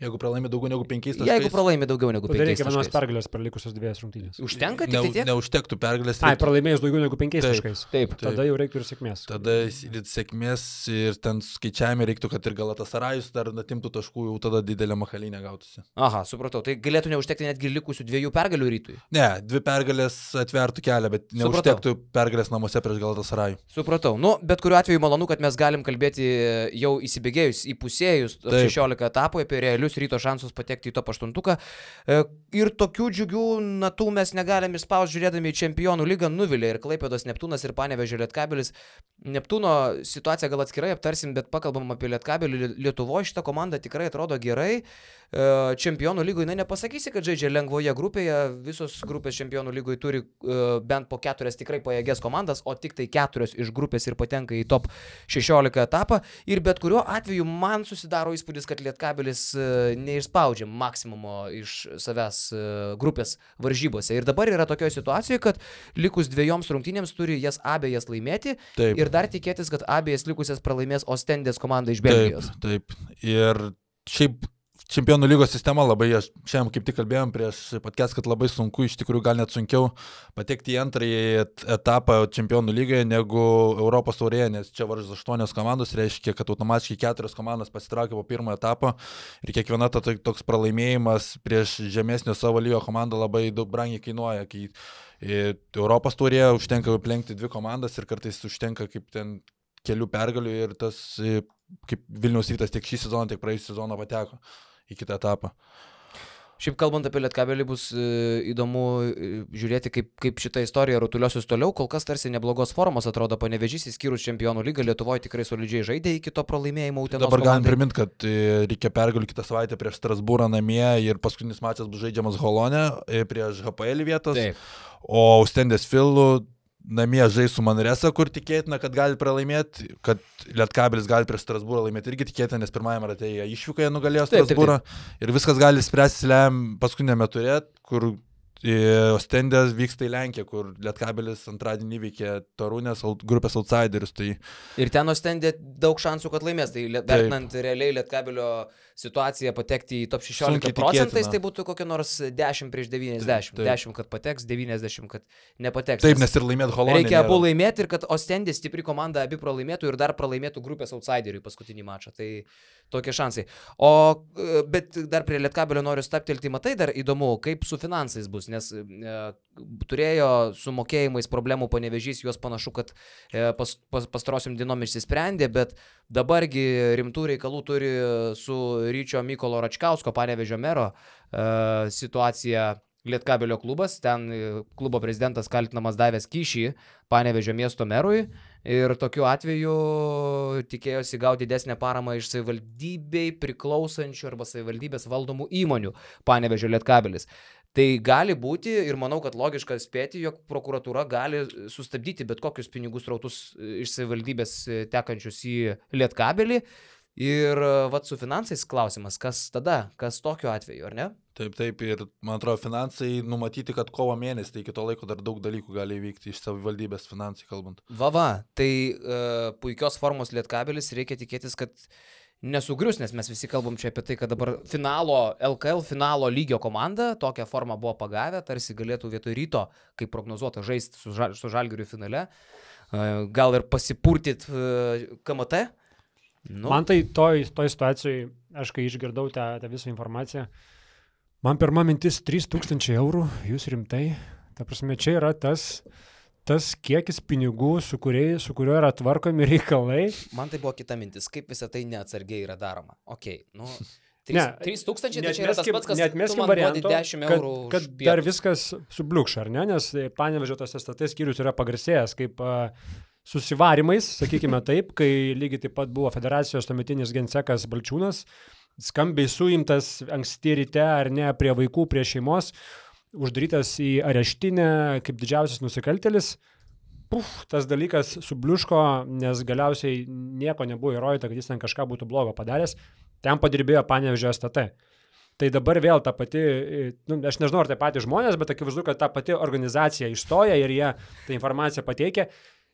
Speaker 3: Jeigu pralaimi daugiau negu 5 taškais.
Speaker 1: Jeigu pralaimi daugiau negu
Speaker 2: Tada
Speaker 1: 5
Speaker 2: reikia vienos
Speaker 1: taškais.
Speaker 2: pergalės per likusios dviejas rungtynės.
Speaker 1: Užtenka tik
Speaker 3: ne,
Speaker 1: tai tiek?
Speaker 3: neužtektų pergalės.
Speaker 2: Ai,
Speaker 3: reiktų-
Speaker 2: pralaimėjus daugiau negu penkiais
Speaker 3: Taip.
Speaker 2: taškais.
Speaker 1: Taip.
Speaker 3: Taip.
Speaker 2: Tada jau reiktų ir sėkmės.
Speaker 3: Tada ir sėkmės ir ten skaičiavime reiktų, kad ir Galatasarajus dar atimtų taškų, jau tada didelė mahalinė gautųsi.
Speaker 1: Aha, supratau. Tai galėtų neužtekti netgi likusių dviejų pergalių rytui.
Speaker 3: Ne, dvi pergalės atvertų kelią, bet
Speaker 1: Supratau.
Speaker 3: neužtektų pergalės namuose prieš Galatasarajų.
Speaker 1: Supratau. Nu, bet kuriuo atveju malonu, kad mes galim kalbėti jau įsibėgėjus, įpusėjus top
Speaker 3: Taip.
Speaker 1: 16 etapų apie realius ryto šansus patekti į top 8. Ir tokių džiugių natų mes negalim išspausti žiūrėdami į Čempionų lygą nuvilė ir Klaipėdos Neptūnas ir Panevežė Lietkabelis. Neptūno situaciją gal atskirai aptarsim, bet pakalbam apie Lietkabelį. Lietuvoje šita komanda tikrai atrodo gerai. E, Čempionų lygoje, na, nepasakysi, kad žaidžia lengvoje grupėje, visos grupės čempionų lygoje turi e, bent po keturias tikrai pajėgės komandas, o tik tai keturios iš grupės ir patenka į top 16 etapą. Ir bet kuriuo atveju man susidaro įspūdis, kad Lietkabelis e, neišspaudžia maksimumo iš savęs grupės varžybose. Ir dabar yra tokioje situacijoje, kad likus dviejoms rungtynėms turi jas abiejas laimėti
Speaker 3: Taip.
Speaker 1: ir dar tikėtis, kad abiejas likusias pralaimės Ostendės komanda iš
Speaker 3: Taip,
Speaker 1: Belgijos.
Speaker 3: taip. Ir šiaip čempionų lygos sistema labai, aš šiandien kaip tik kalbėjom prieš podcast, kad labai sunku, iš tikrųjų gal net sunkiau patekti į antrąjį et- etapą čempionų lygoje negu Europos taurėje, nes čia varžas aštuonios komandos, reiškia, kad automatiškai keturios komandos pasitraukia po pirmo etapo ir kiekviena ta, toks pralaimėjimas prieš žemesnio savo lygio komandą labai daug brangiai kainuoja. Kai e, Europos taurėje užtenka aplenkti dvi komandas ir kartais užtenka kaip ten kelių pergalių ir tas, e, kaip Vilniaus rytas tiek šį sezoną, tiek praėjusią sezoną pateko į kitą etapą.
Speaker 1: Šiaip kalbant apie Lietkabelį bus e, įdomu e, žiūrėti, kaip, kaip šita istorija rutuliosius toliau. Kol kas tarsi neblogos formos atrodo panevežys, įskyrus čempionų lygą, Lietuvoje tikrai solidžiai žaidė iki to pralaimėjimo. Utenos
Speaker 3: Dabar galim priminti, kad e, reikia pergalių kitą savaitę prieš Strasbūrą namie ir paskutinis mačas bus žaidžiamas Holone prieš HPL vietos.
Speaker 1: Taip.
Speaker 3: O Ustendės Filų namie žais su Manresa, kur tikėtina, kad gali pralaimėti, kad Lietkabilis gali prieš Strasbūrą laimėti irgi tikėtina, nes pirmajame rate jie išvykoje nugalėjo
Speaker 1: Taip, taip,
Speaker 3: Strasbūrą. Ir viskas gali spręsti lem paskutinėme turė, kur e, Ostendės vyksta į Lenkiją, kur Lietkabilis antradienį įveikė Torūnės grupės outsiderius. Tai
Speaker 1: Ir ten Ostendė daug šansų, kad laimės. Tai
Speaker 3: Taip.
Speaker 1: vertinant realiai Lietkabelio situaciją patekti į top 16
Speaker 3: Sunkiai
Speaker 1: procentais, tai būtų kokia nors 10 prieš 90.
Speaker 3: Taip.
Speaker 1: 10, kad pateks, 90, kad nepateks.
Speaker 3: taip, nes ir laimėti Holone.
Speaker 1: Reikia abu laimėti ir kad Ostendė stipri komanda abi pralaimėtų ir dar pralaimėtų grupės outsideriui paskutinį mačą. Tai tokie šansai. O, e, bet dar prie Lietkabelio noriu staptelti, matai, dar įdomu, kaip su finansais bus, nes e, turėjo su mokėjimais problemų panevežys, juos panašu, kad e, pas, pas, pastarosiam dienom išsisprendė, bet dabargi rimtų reikalų turi su Ryčio Mykolo Račkausko, panevežio mero e, situacija. Lietkabelio klubas, ten e, klubo prezidentas kaltinamas davęs kyšį Panevežio miesto merui ir tokiu atveju tikėjosi gauti didesnę paramą iš savivaldybei priklausančių arba savivaldybės valdomų įmonių Panevežio Lietkabelis. Tai gali būti ir manau, kad logiška spėti, jog prokuratūra gali sustabdyti bet kokius pinigus rautus e, iš savivaldybės e, tekančius į Lietkabelį. Ir e, vat su finansais klausimas, kas tada, kas tokiu atveju, ar ne?
Speaker 3: Taip, taip, ir man atrodo, finansai numatyti, kad kovo mėnesį, tai iki to laiko dar daug dalykų gali įvykti iš savivaldybės finansai kalbant.
Speaker 1: Vava, tai uh, puikios formos lietkabelis, reikia tikėtis, kad nesugrius, nes mes visi kalbam čia apie tai, kad dabar finalo, LKL finalo lygio komanda tokią formą buvo pagavę, tarsi galėtų vietoj ryto, kaip prognozuota, žaisti su, žal, su žalgiriu finale, uh, gal ir pasipurtit uh, KMT. Nu,
Speaker 2: Man tai toj, toj situacijai, aš kai išgirdau tą, tą visą informaciją, man pirma mintis 3000 eurų, jūs rimtai. Ta prasme, čia yra tas, tas kiekis pinigų, su, kuriai, su kuriuo yra tvarkomi reikalai.
Speaker 1: man tai buvo kita mintis, kaip visą tai neatsargiai yra daroma. Ok, nu.
Speaker 2: Ne,
Speaker 1: 3000 tai čia yra tas pats, kas
Speaker 2: varianto,
Speaker 1: 10
Speaker 2: kad, kad dar viskas subliukš, ar ne? Nes panevežio tas STT skyrius yra pagarsėjęs kaip a, susivarimais, sakykime taip, kai lygiai taip pat buvo federacijos tuometinis gensekas Balčiūnas, skambiai suimtas anksti ryte ar ne prie vaikų, prie šeimos, uždarytas į areštinę kaip didžiausias nusikaltelis. Puf, tas dalykas subliuško, nes galiausiai nieko nebuvo įrodyta, kad jis ten kažką būtų blogo padaręs. Ten padirbėjo panevežio STT. Tai dabar vėl ta pati, nu, aš nežinau, ar tai patys žmonės, bet akivaizdu, kad ta pati organizacija išstoja ir jie tą informaciją pateikia.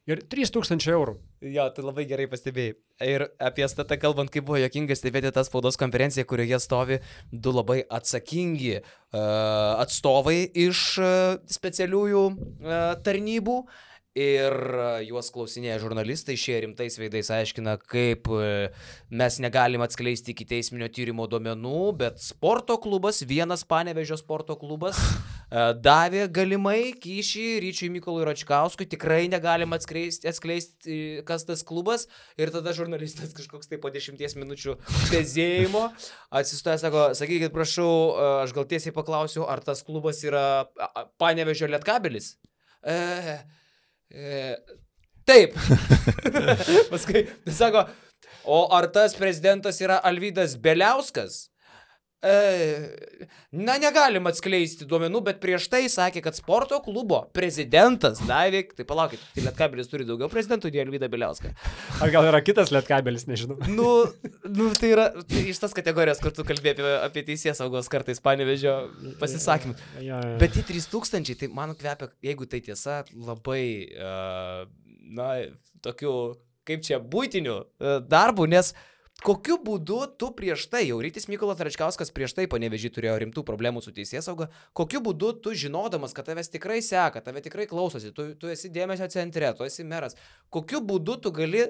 Speaker 2: Ir 3000 eurų.
Speaker 1: Jo, tai labai gerai pastebėjai. Ir apie STT kalbant, kaip buvo jokinga stebėti tą spaudos konferenciją, kurioje stovi du labai atsakingi uh, atstovai iš uh, specialiųjų uh, tarnybų. Ir uh, juos klausinėja žurnalistai, šie rimtais veidais aiškina, kaip uh, mes negalim atskleisti iki teisminio tyrimo duomenų, bet sporto klubas, vienas panevežio sporto klubas, uh, davė galimai kyšį Ryčiui Mykolui Račkauskui, tikrai negalim atskleisti, atskleisti, kas tas klubas. Ir tada žurnalistas kažkoks tai po dešimties minučių pezėjimo atsistoja, sako, sakykit, prašau, aš gal tiesiai paklausiu, ar tas klubas yra panevežio lietkabelis? E, e, taip. Paskui, tai sako, o ar tas prezidentas yra Alvydas Beliauskas? E, na, negalim atskleisti duomenų, bet prieš tai sakė, kad sporto klubo prezidentas davė, tai palaukit, tai Lietkabelis turi daugiau prezidentų nei Alvyda Beliauską.
Speaker 2: Ar gal yra kitas lietkabelis, nežinau.
Speaker 1: Nu, nu, tai yra tai iš tas kategorijos, kur tu kalbėjai apie, apie teisės saugos kartais panevežio pasisakymą.
Speaker 2: Ja, ja.
Speaker 1: Bet tie 3000, tai man kvepia, jeigu tai tiesa, labai, uh, na, tokiu, kaip čia, būtiniu uh, darbu, nes kokiu būdu tu prieš tai, jau Rytis Mykolas Račkauskas prieš tai panevežį turėjo rimtų problemų su teisės sauga, kokiu būdu tu žinodamas, kad tavęs tikrai seka, tave tikrai klausosi, tu, tu esi dėmesio centre, tu esi meras, kokiu būdu tu gali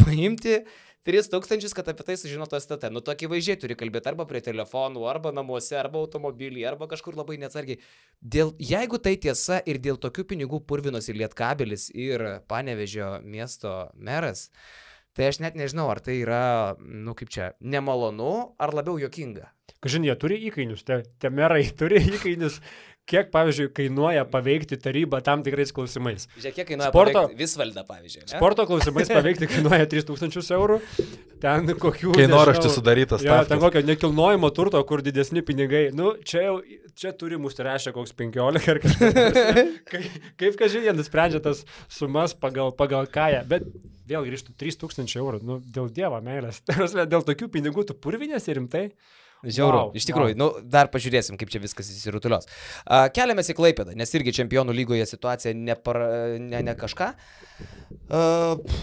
Speaker 1: paimti 3000, kad apie tai sužinotų STT. Nu, tokį vaizdžiai turi kalbėti arba prie telefonų, arba namuose, arba automobilį, arba kažkur labai neatsargiai. Dėl, jeigu tai tiesa ir dėl tokių pinigų purvinosi Lietkabelis ir Panevežio miesto meras, Tai aš net nežinau, ar tai yra, nu kaip čia, nemalonu, ar labiau jokinga.
Speaker 2: Kažin, jie turi įkainius, tie, tie merai turi įkainius, kiek, pavyzdžiui, kainuoja paveikti tarybą tam tikrais klausimais.
Speaker 1: Žiūrėk, kiek kainuoja
Speaker 2: Sporto-
Speaker 1: visvaldą, pavyzdžiui. ne?
Speaker 2: Sporto klausimais paveikti kainuoja 3000 eurų, ten kokių...
Speaker 3: Kainoraštis sudarytas.
Speaker 2: Jo, ten kokio nekilnojimo turto, kur didesni pinigai. Nu, čia jau, čia turi mūsų rašę koks 15 ar kažkas. Kaip, kaip kažkai jie nusprendžia tas sumas pagal, pagal ką jie. Bet vėl grįžtų 3000 eurų. Nu, dėl dievo meilės. Dėl tokių pinigų tu purvinės ir rimtai.
Speaker 1: Žiauru.
Speaker 2: Vau,
Speaker 1: Iš tikrųjų, nu, dar pažiūrėsim, kaip čia viskas įsirutulios. A, Keliamės į Klaipėdą, nes irgi čempionų lygoje situacija ne, par, ne, ne kažką. A,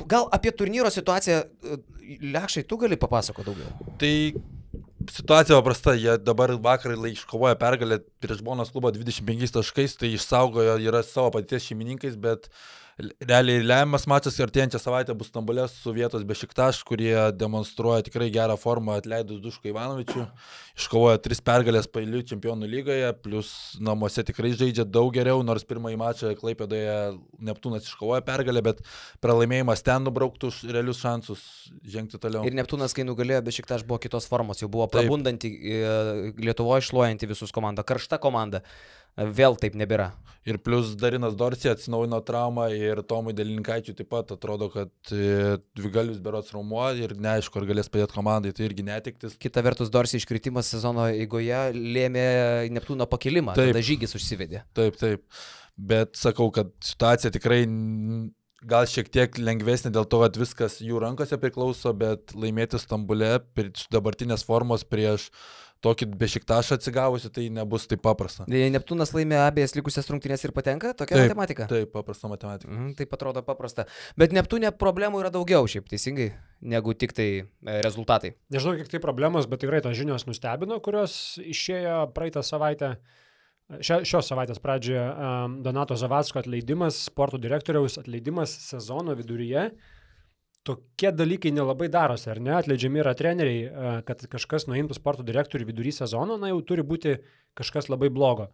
Speaker 1: Gal apie turnyro situaciją, a, Lekšai, tu gali papasakoti daugiau?
Speaker 3: Tai situacija paprasta, jie dabar vakar iškovojo pergalę prieš Bonos klubą 25 taškais, tai išsaugojo, yra savo paties šeimininkais, bet l- realiai lemiamas mačas artėjančią savaitę bus Stambulė su vietos Bešiktaš, kurie demonstruoja tikrai gerą formą atleidus Duško Ivanovičių. Iškovojo tris pergalės pailių čempionų lygoje, plus namuose tikrai žaidžia daug geriau, nors pirmąjį mačą Klaipėdoje Neptūnas iškovojo pergalę, bet pralaimėjimas ten nubrauktų realius šansus žengti toliau.
Speaker 1: Ir Neptūnas, kai nugalėjo, tiek buvo kitos formos, jau buvo prabundanti, e, Lietuvoje išluojanti visus komanda, karšta komanda. Vėl taip nebėra.
Speaker 3: Ir plus Darinas Dorsija atsinaujino traumą ir Tomui Delinkaičiui taip pat atrodo, kad e, Dvigalius berots raumuo ir neaišku, ar galės padėti komandai, tai irgi netiktis.
Speaker 1: Kita vertus, Dorsi iškritimas sezono eigoje lėmė Neptūno pakilimą,
Speaker 3: Taip.
Speaker 1: tada žygis užsivedė.
Speaker 3: Taip, taip. Bet sakau, kad situacija tikrai gal šiek tiek lengvesnė dėl to, kad viskas jų rankose priklauso, bet laimėti Stambule dabartinės formos prieš tokį bešiktašą atsigavusi, tai nebus taip paprasta.
Speaker 1: Neptūnas laimė abiejas likusias rungtynės ir patenka, tokia
Speaker 3: Taip,
Speaker 1: matematika.
Speaker 3: Taip, paprasta matematika.
Speaker 1: Mhm, taip atrodo paprasta. Bet Neptūne problemų yra daugiau šiaip teisingai, negu tik tai e, rezultatai.
Speaker 2: Nežinau, kiek tai problemos, bet tikrai tos žinios nustebino, kurios išėjo praeitą savaitę. Šia, šios savaitės pradžioje um, Donato Zavatsko atleidimas, sporto direktoriaus atleidimas sezono viduryje. Tokie dalykai nelabai darosi, ar ne? Atleidžiami yra treneriai, uh, kad kažkas nuimtų sporto direktorių vidury sezono, na jau turi būti kažkas labai blogo.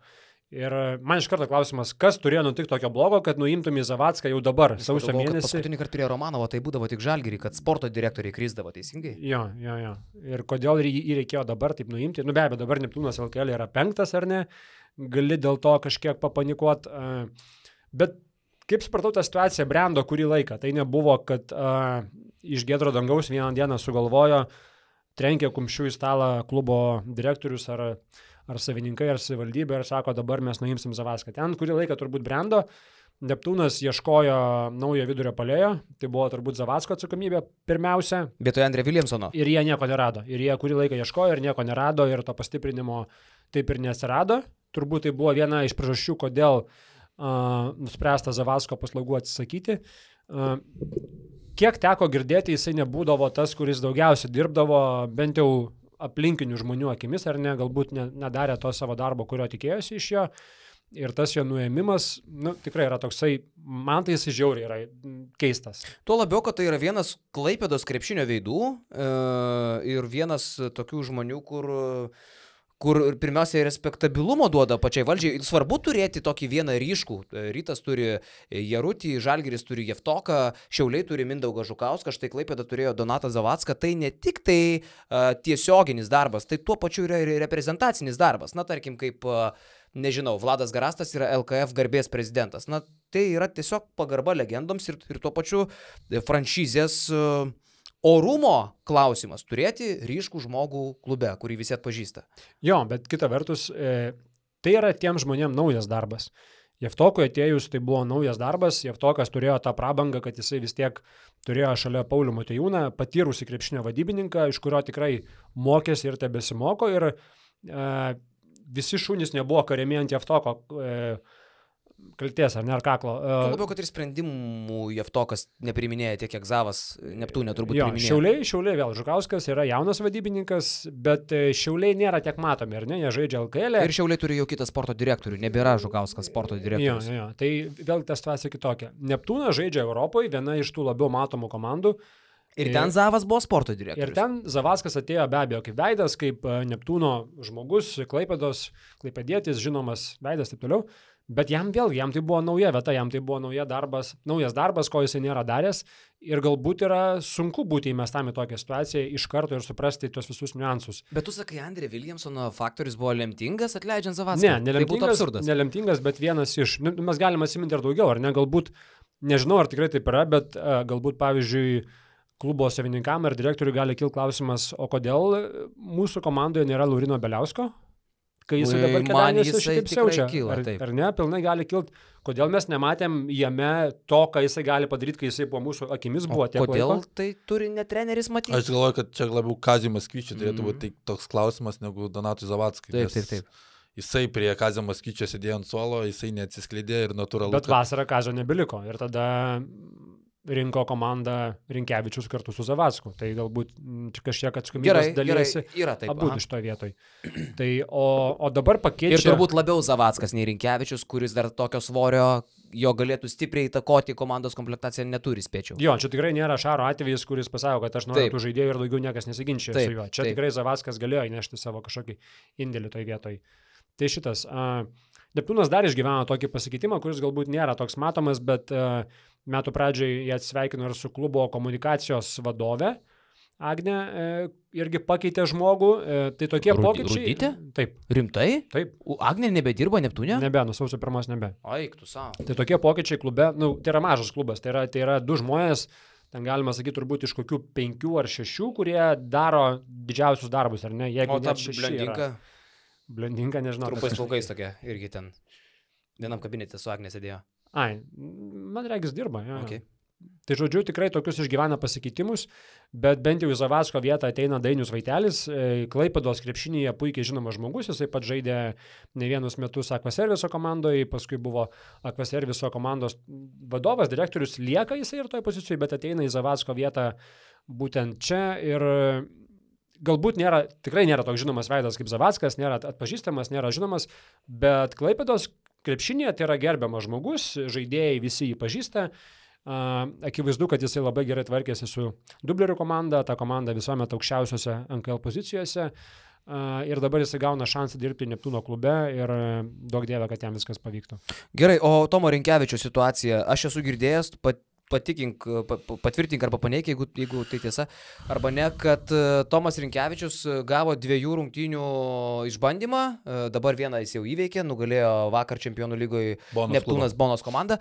Speaker 2: Ir e, man iš karto klausimas, kas turėjo nutikti tokio blogo, kad nuimtum į Zavatską jau dabar, sausio
Speaker 1: Pagalvojau, kad
Speaker 2: mėnesį.
Speaker 1: Paskutinį kartą prie Romanovo tai būdavo tik žalgerį, kad sporto direktoriai krizdavo teisingai.
Speaker 2: Jo, jo, jo. Ir kodėl jį reikėjo dabar taip nuimti? Nu be abejo, dabar Neptūnas LKL yra penktas ar ne, gali dėl to kažkiek papanikuot. a, Bet kaip supratau, ta situacija brendo kurį laiką. Tai nebuvo, kad a, iš gedro dangaus vieną dieną sugalvojo, trenkė kumščių į stalą klubo direktorius ar, ar savininkai ar savivaldybė ir sako, dabar mes nuimsim Zavaską. Ten kurį laiką turbūt brendo. Neptūnas ieškojo naujo vidurio palėjo, tai buvo turbūt Zavatsko atsakomybė pirmiausia,
Speaker 1: Vietoje Andrė Williamsono.
Speaker 2: Ir jie nieko nerado. Ir jie kurį laiką ieškojo ir nieko nerado ir to pastiprinimo taip ir neatsirado. Turbūt tai buvo viena iš priežasčių, kodėl uh, nuspręsta Zavasko paslaugų atsisakyti. Kiek teko girdėti, jisai nebūdavo tas, kuris daugiausiai dirbdavo, bent jau aplinkinių žmonių akimis, ar ne, galbūt ne, nedarė to savo darbo, kurio tikėjosi iš jo. Ir tas jo nuėmimas, nu, tikrai yra toksai, man tai jis žiauriai yra keistas.
Speaker 1: Tuo labiau, kad tai yra vienas Klaipėdos krepšinio veidų e, ir vienas tokių žmonių, kur, kur pirmiausia respektabilumo duoda pačiai valdžiai. Svarbu turėti tokį vieną ryškų. Rytas turi Jarutį, Žalgiris turi Jeftoką, Šiauliai turi Mindaugą Žukauską, štai Klaipėda turėjo Donatą Zavatską. Tai ne tik tai uh, tiesioginis darbas, tai tuo pačiu yra ir reprezentacinis darbas. Na, tarkim, kaip uh, nežinau, Vladas Garastas yra LKF garbės prezidentas. Na, tai yra tiesiog pagarba legendoms ir, ir tuo pačiu franšizės e, orumo klausimas - turėti ryškų žmogų klube, kurį visi atpažįsta.
Speaker 2: Jo, bet kita vertus, e, tai yra tiem žmonėm naujas darbas. Jeftokui atėjus tai buvo naujas darbas, Jeftokas turėjo tą prabangą, kad jisai vis tiek turėjo šalia Paulių Matejūną, patyrusį krepšinio vadybininką, iš kurio tikrai mokėsi ir tebesimoko ir e, visi šunys nebuvo kariami ant Jeftoko e, kalties ar ne ar kaklo.
Speaker 1: Tuo
Speaker 2: E,
Speaker 1: labiau, kad ir sprendimų Jeftokas nepriminėja tiek, kiek Zavas Neptūnė turbūt
Speaker 2: Jo,
Speaker 1: priminėja.
Speaker 2: šiauliai, šiauliai vėl, Žukauskas yra jaunas vadybininkas, bet e, šiauliai nėra tiek matomi, ar ne, jie žaidžia LKL.
Speaker 1: Ir Šiauliai turi jau kitą sporto direktorių, nebėra Žukauskas sporto direktorius.
Speaker 2: jo, jo. Tai vėl ta situacija kitokia. Neptūnas žaidžia Europoje, viena iš tų labiau matomų komandų.
Speaker 1: Ir ten Zavas buvo sporto direktorius.
Speaker 2: Ir ten Zavaskas atėjo be abejo kaip veidas, kaip e, Neptūno žmogus, Klaipėdos, Klaipėdėtis, žinomas veidas ir taip toliau. Bet jam vėlgi, jam tai buvo nauja vieta, jam tai buvo nauja darbas, naujas darbas, ko jisai nėra daręs. Ir galbūt yra sunku būti įmestam į tokią situaciją iš karto ir suprasti tuos visus niuansus.
Speaker 1: Bet tu sakai, Andrė Williamsono faktorius buvo lemtingas atleidžiant Zavaską.
Speaker 2: Ne, nelemtingas,
Speaker 1: tai būtų absurdas.
Speaker 2: Nelemtingas, bet vienas iš, nu, mes galime atsiminti ir daugiau, ar ne, galbūt, nežinau, ar tikrai taip yra, bet uh, galbūt, pavyzdžiui, klubo savininkam ir direktoriui gali kilti klausimas, o kodėl mūsų komandoje nėra Laurino Beliausko, kai jis
Speaker 1: Ui,
Speaker 2: dabar
Speaker 1: man
Speaker 2: kėdainiuose šitaip
Speaker 1: tikrai
Speaker 2: siaučia.
Speaker 1: kyla,
Speaker 2: ar,
Speaker 1: taip.
Speaker 2: ar ne, pilnai gali kilti, kodėl mes nematėm jame to, ką jisai gali padaryti, kai jisai po mūsų akimis buvo tiek
Speaker 1: Kodėl
Speaker 2: laiko.
Speaker 1: tai turi ne treneris matyti?
Speaker 3: Aš galvoju, kad čia labiau Kazimas Kyčiui turėtų
Speaker 1: Mhm.
Speaker 3: būti tai toks klausimas negu Donatui Zavatskui.
Speaker 1: Taip, taip, taip.
Speaker 3: Jisai prie Kazimas Kyčio sėdėjo ant suolo, jisai neatsiskleidė ir natūralu.
Speaker 2: Bet vasarą Kazio nebeliko ir tada rinko komandą Rinkevičius kartu su Zavacku. Tai galbūt mm, kažkiek atsakomybės dalyjasi abu iš to vietoj. tai, o, o dabar pakeičia.
Speaker 1: Ir turbūt labiau Zavackas nei Rinkevičius, kuris dar tokio svorio, jo galėtų stipriai įtakoti komandos komplektaciją, neturi spėčiau.
Speaker 2: Jo, čia tikrai nėra Šaro atvejis, kuris pasako, kad aš noriu
Speaker 1: Taip.
Speaker 2: tų žaidėjų ir daugiau niekas nesiginčia
Speaker 1: Taip,
Speaker 2: su juo. Čia
Speaker 1: taip.
Speaker 2: tikrai Zavaskas galėjo įnešti savo kažkokį indėlį toj vietoj. Tai šitas. Uh, Neptūnas dar išgyveno tokį pasikeitimą, kuris galbūt nėra toks matomas, bet uh, metų pradžioj jie atsveikino ir su klubo komunikacijos vadove. Agne e, irgi pakeitė žmogų, e, tai tokie
Speaker 1: Rudi-
Speaker 2: pokyčiai.
Speaker 1: Rudytė?
Speaker 2: Taip,
Speaker 1: Rimtai?
Speaker 2: taip.
Speaker 1: U, Agnė nebedirba Neptūne?
Speaker 2: Nebe, nuo sausio pirmos nebe.
Speaker 1: Aik, tu savo.
Speaker 2: Tai tokie pokyčiai klube, nu, tai yra mažas klubas, tai yra, tai yra du žmonės, ten galima sakyti turbūt iš kokių penkių ar šešių, kurie daro didžiausius darbus, ar ne? Jeigu
Speaker 1: O ta blendinka.
Speaker 2: Blendinka, nežinau.
Speaker 1: trumpais
Speaker 2: kas-
Speaker 1: plaukais tokia, irgi ten. Vienam kabinete su Agnė sėdėjo.
Speaker 2: Ai, man regis dirba. Jo,
Speaker 1: Okay.
Speaker 2: Tai žodžiu, tikrai tokius išgyvena pasikeitimus, bet bent jau į Zavacko vietą ateina Dainius Vaitelis, e, Klaipados krepšinėje puikiai žinomas žmogus, jisai pat žaidė ne vienus metus Akvaserviso komandoje, paskui buvo Akvaserviso komandos vadovas, direktorius, lieka jisai ir toje pozicijoje, bet ateina į Zavacko vietą būtent čia ir galbūt nėra, tikrai nėra toks žinomas veidas kaip Zavackas, nėra atpažįstamas, nėra žinomas, bet Klaipados krepšinėje tai yra gerbiamas žmogus, žaidėjai visi jį pažįsta. Akivaizdu, kad jisai labai gerai tvarkėsi su dublerių komanda, ta komanda visuomet aukščiausiose NKL pozicijose. Ir dabar jisai gauna šansą dirbti Neptūno klube ir e, daug dievė, kad jam viskas pavyktų.
Speaker 1: Gerai, o Tomo Rinkevičio situacija, aš esu girdėjęs, pat, patikink, pa, pa- patvirtink arba paneik, jeigu, jeigu tai tiesa, arba ne, kad e, Tomas Rinkevičius e, gavo dviejų rungtynių išbandymą, e, dabar vieną jis jau įveikė, nugalėjo vakar Čempionų lygoje Neptūnas Bonos komanda.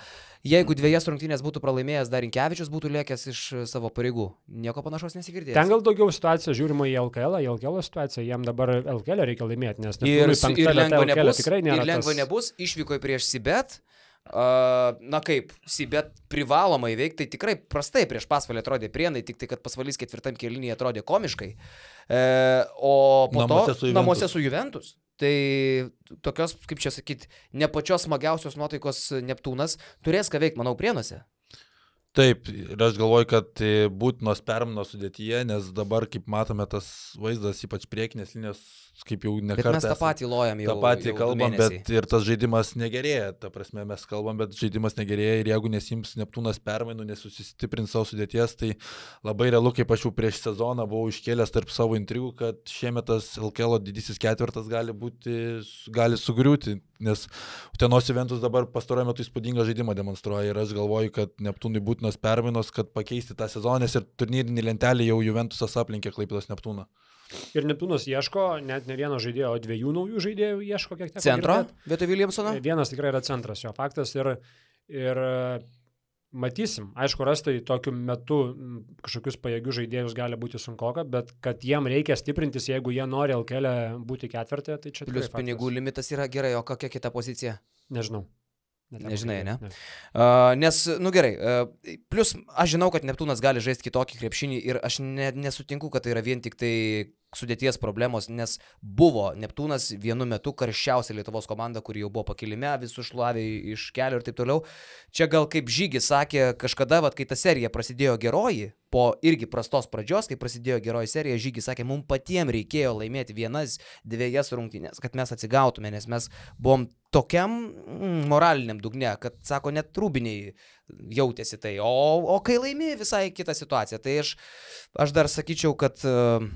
Speaker 1: Jeigu dviejas rungtynės būtų pralaimėjęs, dar Rinkevičius būtų lėkęs iš e, savo pareigų. Nieko panašaus nesigirdėjo.
Speaker 2: Ten gal daugiau situacija žiūrima į LKL, į LKL situaciją, jam dabar LKL reikia laimėti, nes
Speaker 1: Ir, ir lengva
Speaker 2: LKL
Speaker 1: nebus.
Speaker 2: tikrai nėra.
Speaker 1: Ir lengva
Speaker 2: tas-
Speaker 1: nebus. Išvyko prieš Sibet. Na kaip, Sibet privaloma įveikti, tai tikrai prastai prieš pasvalį atrodė prienai, tik tai kad pasvalys ketvirtam kelinėje atrodė komiškai. E, o po
Speaker 3: Namuose
Speaker 1: to
Speaker 3: su Juventus.
Speaker 1: namuose su Juventus. Tai tokios, kaip čia sakyti, ne pačios smagiausios nuotaikos Neptūnas turės ką veikti, manau, prienuose.
Speaker 3: Taip, ir aš galvoju, kad e, būtinos permainos sudėtyje, nes dabar, kaip matome, tas vaizdas, ypač priekinės linijos, kaip jau nekartą.
Speaker 1: mes tą patį lojam jau.
Speaker 3: tą patį
Speaker 1: jau
Speaker 3: kalbam,
Speaker 1: mėnesiai.
Speaker 3: bet ir tas žaidimas negerėja. Ta prasme, mes kalbam, bet žaidimas negerėja ir jeigu nesims Neptūnas permainų, nesusistiprins savo sudėties, tai labai realu, kaip aš jau prieš sezoną buvau iškėlęs tarp savo intrigų, kad šiemet tas LKL didysis ketvirtas gali būti, gali sugriūti, nes Utenos Juventus dabar pastaruoju metu įspūdingą žaidimą demonstruoja ir aš galvoju, kad Neptūnui būtinos permainos, kad pakeisti tą sezoną, nes ir turnyrinį lentelį jau Juventusas aplinkė Klaipėdos Neptūną.
Speaker 2: Ir Neptūnas ieško net ne vieno žaidėjo, o dviejų naujų žaidėjų ieško, kiek teko
Speaker 1: Centro vietoj Williamsono?
Speaker 2: Vienas tikrai yra centras, jo faktas. Ir, ir matysim, aišku, rasti tokiu metu kažkokius pajėgius žaidėjus gali būti sunkoka, bet kad jiem reikia stiprintis, jeigu jie nori LKL būti ketvirtė, tai čia
Speaker 1: Plius
Speaker 2: tikrai
Speaker 1: pinigų
Speaker 2: faktas.
Speaker 1: limitas yra gerai, o kokia kita pozicija?
Speaker 2: Nežinau. Neteko
Speaker 1: Nežinai, ne?
Speaker 2: girdėt,
Speaker 1: Uh, nes, nu gerai, uh, plus aš žinau, kad Neptūnas gali žaisti kitokį krepšinį ir aš ne, nesutinku, kad tai yra vien tik tai sudėties problemos, nes buvo Neptūnas vienu metu karščiausia Lietuvos komanda, kuri jau buvo pakilime, visų šlavė iš kelio ir taip toliau. Čia gal kaip žygis sakė, kažkada, vat, kai ta serija prasidėjo geroji, po irgi prastos pradžios, kai prasidėjo geroji serija, žygis sakė, mums patiems reikėjo laimėti vienas, dviejas rungtynės, kad mes atsigautume, nes mes buvom tokiam mm, moraliniam dugne, kad, sako, net trūbiniai jautėsi tai. O, o kai laimi, visai kita situacija. Tai aš, aš dar sakyčiau, kad uh,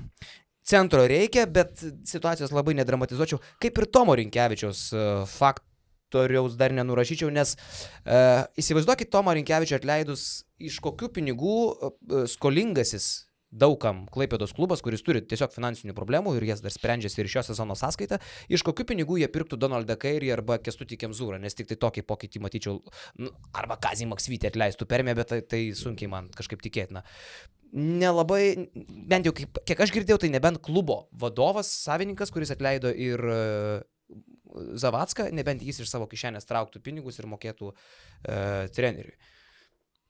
Speaker 1: centro reikia, bet situacijos labai nedramatizuočiau, kaip ir Tomo Rinkevičiaus uh, faktoriaus dar nenurašyčiau, nes uh, įsivaizduokit Tomo Rinkevičio atleidus, iš kokių pinigų uh, skolingasis daugam Klaipėdos klubas, kuris turi tiesiog finansinių problemų ir jas dar sprendžiasi ir šio sezono sąskaitą, iš kokių pinigų jie pirktų Donaldą Kairį arba Kestutį Kemzūrą, nes tik tai tokį pokytį matyčiau, nu, arba Kazį Maksvytį atleistų permė, bet tai, tai sunkiai man kažkaip tikėtina. Nelabai, bent jau kaip, kiek aš girdėjau, tai nebent klubo vadovas, savininkas, kuris atleido ir uh, Zavatską, nebent jis iš savo kišenės trauktų pinigus ir mokėtų uh, treneriui.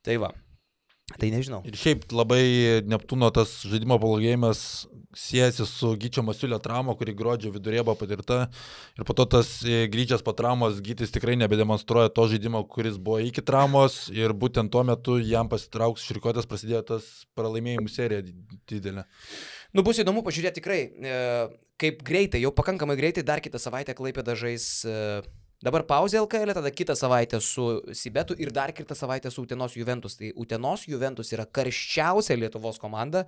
Speaker 1: Tai va. Tai nežinau.
Speaker 3: Ir šiaip labai Neptūno tas žaidimo palogėjimas siejasi su Gyčio Masiulio trauma, kuri gruodžio vidurėje buvo patirta. Ir po to tas e, grįžęs po traumos Gytis tikrai nebedemonstruoja to žaidimo, kuris buvo iki traumos. Ir būtent tuo metu jam pasitrauks širkotės prasidėjo tas pralaimėjimų serija didelė.
Speaker 1: Nu, bus įdomu pažiūrėti tikrai, e, kaip greitai, jau pakankamai greitai, dar kitą savaitę Klaipė dažais. E, Dabar pauzė LKL, tada kitą savaitę su Sibetu ir dar kitą savaitę su Utenos Juventus. Tai Utenos Juventus yra karščiausia Lietuvos komanda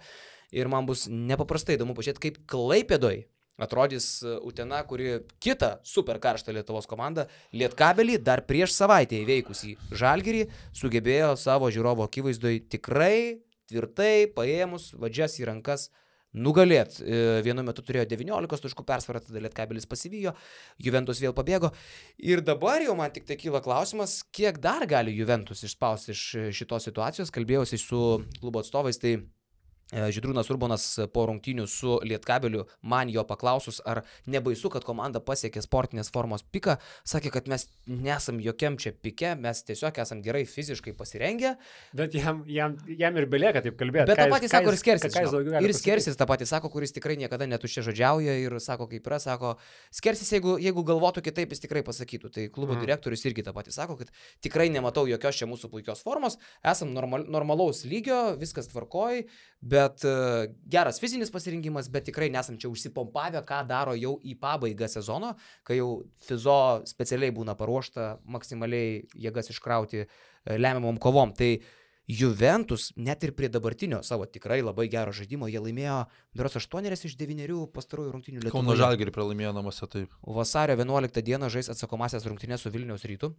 Speaker 1: ir man bus nepaprastai įdomu pažiūrėti, kaip Klaipėdoj atrodys Utena, kuri kitą super karštą Lietuvos komandą, Lietkabelį, dar prieš savaitę įveikusį Žalgirį, sugebėjo savo žiūrovo akivaizdoj tikrai tvirtai paėmus vadžias į rankas nugalėt. E, vienu metu turėjo 19 taškų persvarą, tada Lietkabelis pasivijo, Juventus vėl pabėgo. Ir dabar jau man tik tai kyla klausimas, kiek dar gali Juventus išspausti iš šitos situacijos. Kalbėjausi su klubo atstovais, tai E, Žydrūnas Urbonas po rungtynių su Lietkabeliu man jo paklausus, ar nebaisu, kad komanda pasiekė sportinės formos piką, sakė, kad mes nesam jokiam čia pike, mes tiesiog esam gerai fiziškai pasirengę.
Speaker 2: Bet jam, jam, jam ir belieka taip kalbėti.
Speaker 1: Bet tą patį sako ir Skersis. Ir Skersis tą patį sako, kuris tikrai niekada netušė žodžiauja ir sako, kaip yra, sako, Skersis, jeigu, jeigu galvotų kitaip, jis tikrai pasakytų. Tai klubo mm. direktorius irgi tą patį sako, kad tikrai nematau jokios čia mūsų puikios formos, esam normal, normalaus lygio, viskas tvarkoj, Bet uh, geras fizinis pasirinkimas, bet tikrai nesam čia užsipompavę, ką daro jau į pabaigą sezono, kai jau fizo specialiai būna paruošta maksimaliai jėgas iškrauti uh, lemiamom kovom. Tai Juventus net ir prie dabartinio savo tikrai labai gero žaidimo jie laimėjo beros 8 iš 9 pastarųjų rungtynių Lietuvoje.
Speaker 3: Kauno Žalgirį pralaimėjo namuose taip.
Speaker 1: Vasario 11 dieną žais atsakomasias rungtynės su Vilniaus rytu.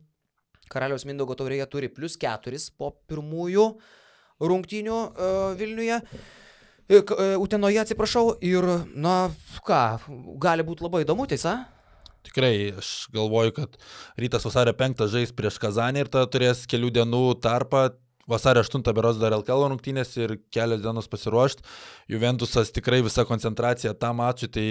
Speaker 1: Karaliaus Mindaugo taurėje turi plus 4 po pirmųjų uh, rungtynių uh, Vilniuje. Uh, Utenoje atsiprašau ir, na, ką, gali būti labai įdomu, tiesa?
Speaker 3: Tikrai, aš galvoju, kad rytas vasario 5 žais prieš Kazanį ir tada turės kelių dienų tarpą vasario 8 beros dar LKL rungtynės ir kelios dienos pasiruošti. Juventusas tikrai visa koncentracija tam mačui, tai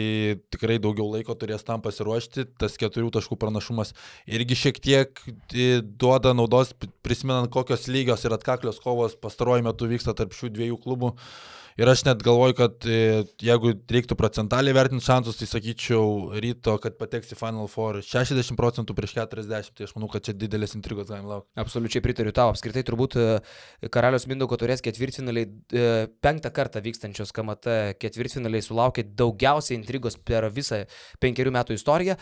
Speaker 3: tikrai daugiau laiko turės tam pasiruošti. Tas keturių taškų pranašumas irgi šiek tiek e, duoda naudos, prisimenant kokios lygios ir atkaklios kovos pastaruoju metu vyksta tarp šių dviejų klubų. Ir aš net galvoju, kad e, jeigu reiktų procentaliai vertinti šansus, tai sakyčiau ryto, kad pateks į Final Four 60 procentų prieš 40, tai aš manau, kad čia didelės intrigos galim laukti.
Speaker 1: Absoliučiai pritariu tau, apskritai turbūt e, Karalius Mindaugo turės ketvirtfinaliai, e, penktą kartą vykstančios KMT ketvirtfinaliai sulaukė daugiausiai intrigos per visą penkerių metų istoriją.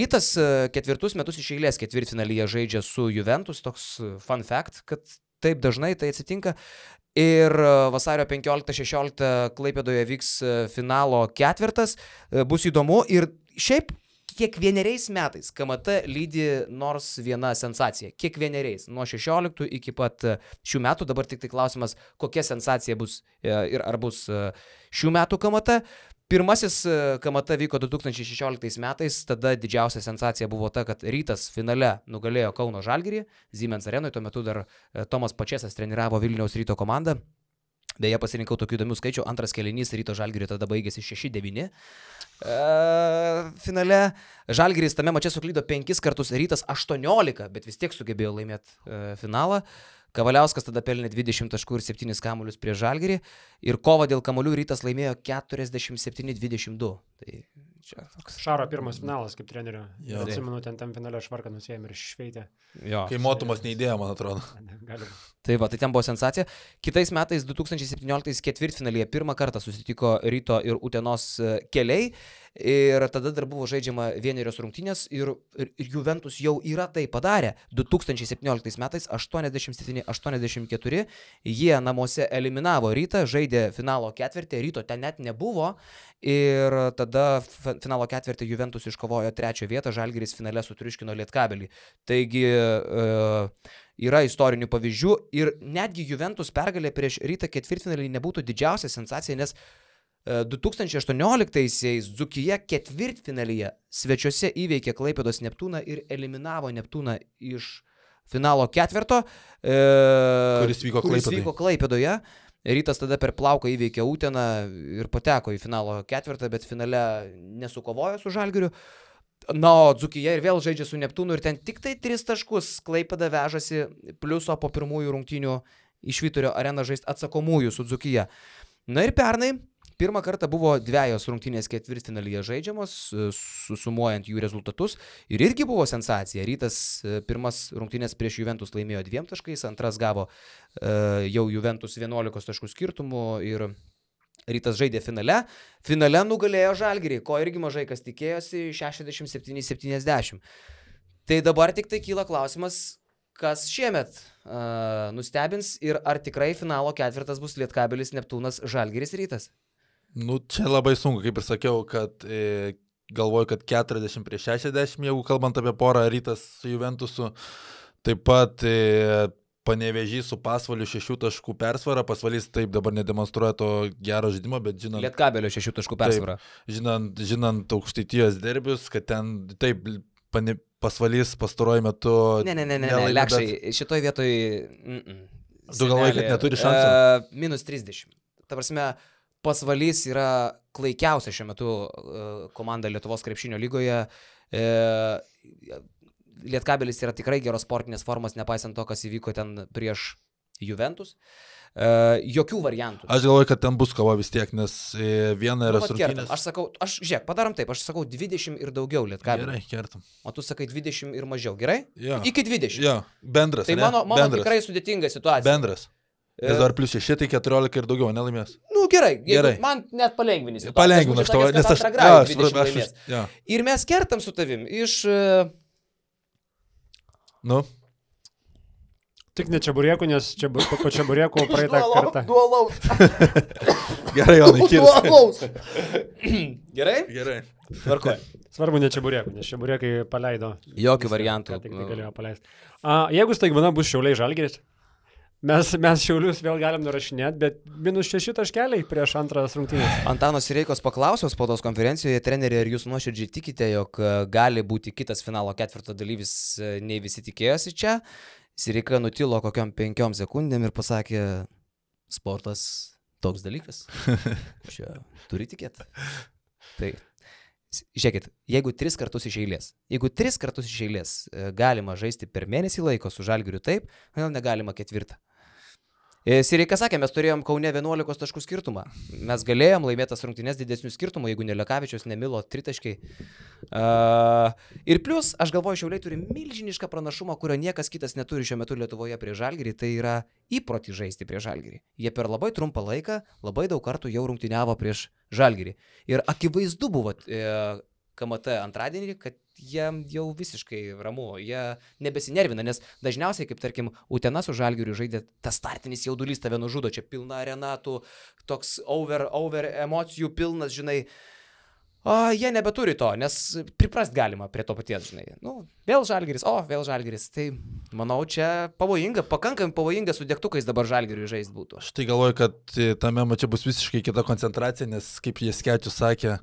Speaker 1: Rytas ketvirtus metus iš eilės ketvirtfinalyje žaidžia su Juventus, toks fun fact, kad taip dažnai tai atsitinka. Ir e, vasario 15-16 Klaipėdoje vyks e, finalo ketvirtas. E, bus įdomu ir šiaip kiekvieneriais metais KMT lydi nors viena sensacija. Kiekvieneriais. Nuo 16 iki pat šių metų. Dabar tik tai klausimas, kokia sensacija bus ir ar bus šių metų KMT. Pirmasis e, KMT vyko 2016 metais, tada didžiausia sensacija buvo ta, kad rytas finale nugalėjo Kauno Žalgirį, Siemens arenoje, tuo metu dar e, Tomas Pačiasas treniravo Vilniaus ryto komandą. Beje, pasirinkau tokių įdomių skaičių. Antras kelinys ryto Žalgirio tada baigėsi 6-9. E, finale Žalgiris tame mače suklydo 5 kartus, rytas 18, bet vis tiek sugebėjo laimėti e, finalą. Kavaliauskas tada pelnė 20 taškų ir 7 kamuolius prie Žalgirį ir kovą dėl kamuolių rytas laimėjo 47-22. Tai čia toks.
Speaker 2: Šaro pirmas finalas kaip trenerio.
Speaker 3: Jo.
Speaker 2: Atsimenu, ten tam finale švarką nusėjom ir šveitė.
Speaker 1: Jo.
Speaker 3: Kai motumas neįdėjo, man atrodo.
Speaker 2: Gali.
Speaker 1: Tai va, tai ten buvo sensacija. Kitais metais 2017 ketvirtfinalyje pirmą kartą susitiko Ryto ir Utenos e, keliai. Ir tada dar buvo žaidžiama vienerios rungtynės ir, ir, ir Juventus jau yra tai padarę. 2017 metais 87-84 jie namuose eliminavo Rytą, žaidė finalo ketvirtį, Ryto ten net nebuvo. Ir tada fi- finalo ketvirtį Juventus iškovojo trečią vietą, Žalgiris finale sutriuškino Lietkabelį. Taigi e, yra istorinių pavyzdžių ir netgi Juventus pergalė prieš Rytą ketvirtfinalį nebūtų didžiausia sensacija, nes 2018-aisiais Dzukija ketvirtfinalyje svečiuose įveikė Klaipėdos Neptūną ir eliminavo Neptūną iš finalo ketvirto, e,
Speaker 3: Kuris vyko
Speaker 1: kuris
Speaker 3: Klaipėdoj.
Speaker 1: vyko Klaipėdoje. Rytas tada per plauką įveikė Uteną ir pateko į finalo ketvirtą, bet finale nesukovojo su Žalgiriu. Na, o Dzukija ir vėl žaidžia su Neptūnu ir ten tik tai tris taškus Klaipėda vežasi pliuso po pirmųjų rungtynių iš Vyturio areną žaisti atsakomųjų su Dzukija. Na ir pernai pirmą kartą buvo dviejos rungtynės ketvirtfinalyje žaidžiamos, e, susumuojant jų rezultatus. Ir irgi buvo sensacija. Rytas e, pirmas rungtynės prieš Juventus laimėjo dviem taškais, antras gavo e, jau Juventus 11 taškų skirtumų ir Rytas žaidė finale. Finale nugalėjo Žalgirį, ko irgi mažai kas tikėjosi 67-70. Tai dabar tik tai kyla klausimas, kas šiemet uh, nustebins ir ar tikrai finalo ketvirtas bus Lietkabelis, Neptūnas, Žalgiris rytas.
Speaker 3: Nu, čia labai sunku, kaip ir sakiau, kad e, galvoju, kad 40 prieš 60, jeigu kalbant apie porą rytas su Juventusu. Taip pat e, panevežys su pasvaliu šešių taškų persvara. Pasvalys taip dabar nedemonstruoja to gero žaidimo, bet žinant,
Speaker 1: Lietkabelio šešių taškų persvara.
Speaker 3: žinant, žinant aukštaitijos derbius, kad ten taip pane, pasvalys pastaruoju metu.
Speaker 1: Ne, ne, ne, ne, ne
Speaker 3: nelaimi, bet-
Speaker 1: lekšai, šitoj vietoj... Mm -mm.
Speaker 3: Tu galvoji, kad neturi šansų?
Speaker 1: Uh, minus 30. Ta prasme, pasvalys yra klaikiausia šiuo metu uh, komanda Lietuvos krepšinio lygoje. Uh, Lietkabelis yra tikrai geros sportinės formos, nepaisant to, kas įvyko ten prieš Juventus. Uh, jokių variantų.
Speaker 3: Aš galvoju, kad ten bus kova vis tiek, nes e, viena yra
Speaker 1: Nu, vat kertam.
Speaker 3: surkinės.
Speaker 1: Aš sakau, aš, žiūrėk, padarom taip, aš sakau 20 ir daugiau Lietkabelio.
Speaker 3: Gerai, kertam.
Speaker 1: O tu sakai 20 ir mažiau, gerai?
Speaker 3: Jo.
Speaker 1: Iki 20.
Speaker 3: Jo, bendras.
Speaker 1: Tai
Speaker 3: ane?
Speaker 1: mano, mano
Speaker 3: bendras.
Speaker 1: tikrai sudėtinga situacija.
Speaker 3: Bendras.
Speaker 1: E,
Speaker 3: Nes dar plus 6, tai 14 ir daugiau nelaimės.
Speaker 1: Nu gerai, jeigu
Speaker 3: Gerai.
Speaker 1: man net palengvini. situaciją.
Speaker 3: Palengvinu aš
Speaker 1: būčiau
Speaker 3: tavo,
Speaker 1: sakęs,
Speaker 3: nes aš...
Speaker 1: gradą
Speaker 3: aš
Speaker 1: 20
Speaker 3: suprantu, aš-
Speaker 1: laimės.
Speaker 3: jo.
Speaker 1: Ir mes kertam su tavim iš... e,
Speaker 3: Nu,
Speaker 2: Tik ne čia burėkų, nes čia bu- po čia burėkų praeitą kartą.
Speaker 1: Dualaus.
Speaker 3: gerai, Jonai, kirs.
Speaker 1: Dualaus. Gerai?
Speaker 3: Gerai.
Speaker 1: Tvarkoju.
Speaker 2: Svarbu ne čia burėkų, nes čia burėkai paleido.
Speaker 1: Jokių variantų.
Speaker 2: Tik tai galėjo paleisti. A, jeigu staigmena bus šiauliai žalgeris, mes, mes šiaulius vėl galim nurašinėti, bet minus šeši taškeliai prieš antras rungtynės.
Speaker 1: Antanos Reikos paklausiau spaudos konferencijoje, treneri, ar jūs nuoširdžiai tikite, jog e, gali būti kitas finalo ketvirto dalyvis, e, nei visi tikėjosi čia. Sireika nutilo kokiam penkiom sekundėm ir pasakė, sportas toks dalykas. Čia turi tikėti. Tai, žiūrėkit, jeigu tris kartus iš eilės, jeigu tris kartus iš eilės e, galima žaisti per mėnesį laiko su žalgiriu taip, kodėl negalima ketvirtą? E, Sireika sakė, mes turėjom Kaune 11 taškų skirtumą. Mes galėjom laimėti tas rungtynės didesnių skirtumų, jeigu ne Lekavičius, ne Milo tritaškiai. Uh, ir plus, aš galvoju, Šiauliai turi milžinišką pranašumą, kurio niekas kitas neturi šiuo metu Lietuvoje prie Žalgirį. Tai yra įprotį žaisti prie Žalgirį. Jie per labai trumpą laiką labai daug kartų jau rungtyniavo prieš Žalgirį. Ir akivaizdu buvo e, KMT antradienį, kad jiem jau visiškai ramu, jie nebesinervina, nes dažniausiai, kaip tarkim, Utena su Žalgiriu žaidė, tas startinis jaudulys tave nužudo, čia pilna arena, tu toks over, over emocijų pilnas, žinai. O jie nebeturi to, nes priprast galima prie to paties, žinai. Nu, vėl žalgeris, o, vėl žalgeris. Tai manau, čia pavojinga, pakankamai pavojinga su degtukais dabar žalgeriui žaisti būtų.
Speaker 3: Aš tai galvoju, kad e, tame mače bus visiškai kita koncentracija, nes kaip jie skečius sakė,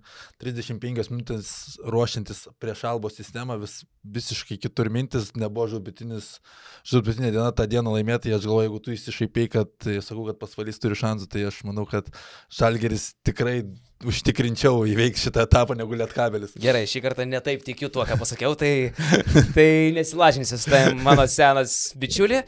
Speaker 3: 35 minutės ruošiantis prieš albo sistemą, vis, visiškai kitur mintis, nebuvo žudbitinė diena tą dieną laimėti, aš galvoju, jeigu tu įsišaipiai, kad, e, sakau, kad pasvalys turi šansų, tai aš manau, kad žalgeris tikrai užtikrinčiau įveiks šitą etapą negu lietkabelis.
Speaker 1: Gerai, šį kartą netaip tikiu tuo, ką pasakiau, tai, tai nesilažinsiu su tai mano senas bičiuli.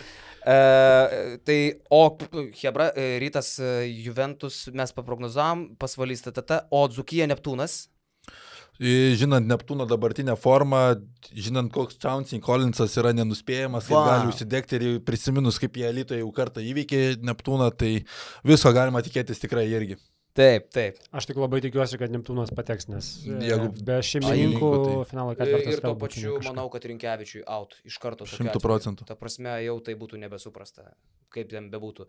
Speaker 1: E, tai, o Hebra, e, rytas e, Juventus mes paprognozavom, pasvalys TTT, o Dzukyje Neptūnas.
Speaker 3: Žinant Neptūno dabartinę formą, žinant, koks Chauncey Collinsas yra nenuspėjamas,
Speaker 1: Va.
Speaker 3: gali užsidegti ir prisiminus, kaip jie Elitoje jau kartą įveikė Neptūną, tai viso galima tikėtis tikrai irgi.
Speaker 1: Taip, taip.
Speaker 2: Aš tik labai tikiuosi, kad Neptūnas pateks, nes e,
Speaker 3: Jeigu-
Speaker 2: be šeimininkų
Speaker 3: tai-
Speaker 2: finalo
Speaker 1: Ir,
Speaker 2: ketvirtas
Speaker 1: ir tuo pačiu, manau, kad Rinkevičiui out iš karto. atveju.
Speaker 3: procentų.
Speaker 1: Ta prasme, jau tai būtų nebesuprasta, kaip ten bebūtų.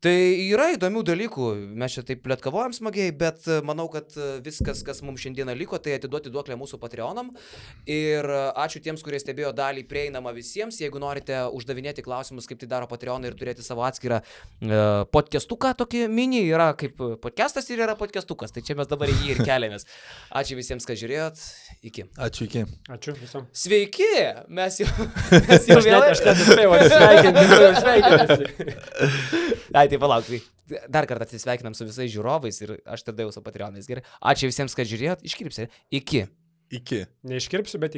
Speaker 1: Tai yra įdomių dalykų, mes čia taip plėtkavojam smagiai, bet e, manau, kad e, viskas, kas mums šiandieną liko, tai atiduoti duoklę mūsų Patreonam. Ir e, ačiū tiems, kurie stebėjo dalį prieinamą visiems. Jeigu norite uždavinėti klausimus, kaip tai daro Patreonai ir turėti savo atskirą uh, podcastuką, tokį mini, yra kaip podcastas ir yra podcastukas. Tai čia mes dabar į jį ir keliamės. Ačiū visiems, kad žiūrėjot. Iki.
Speaker 3: Ačiū iki.
Speaker 2: Ačiū visam.
Speaker 1: Sveiki, mes jau, mes jau vėl.
Speaker 2: aš nespėjau atsisveikinti. Sveikinti.
Speaker 1: Ai, tai palauk, tai dar kartą atsisveikinam su visais žiūrovais ir aš tada jau su Patreonais. Gerai. Ačiū visiems, kad žiūrėjot. Iškirpsi. Iki.
Speaker 3: Iki.
Speaker 2: Neiškirpsiu, bet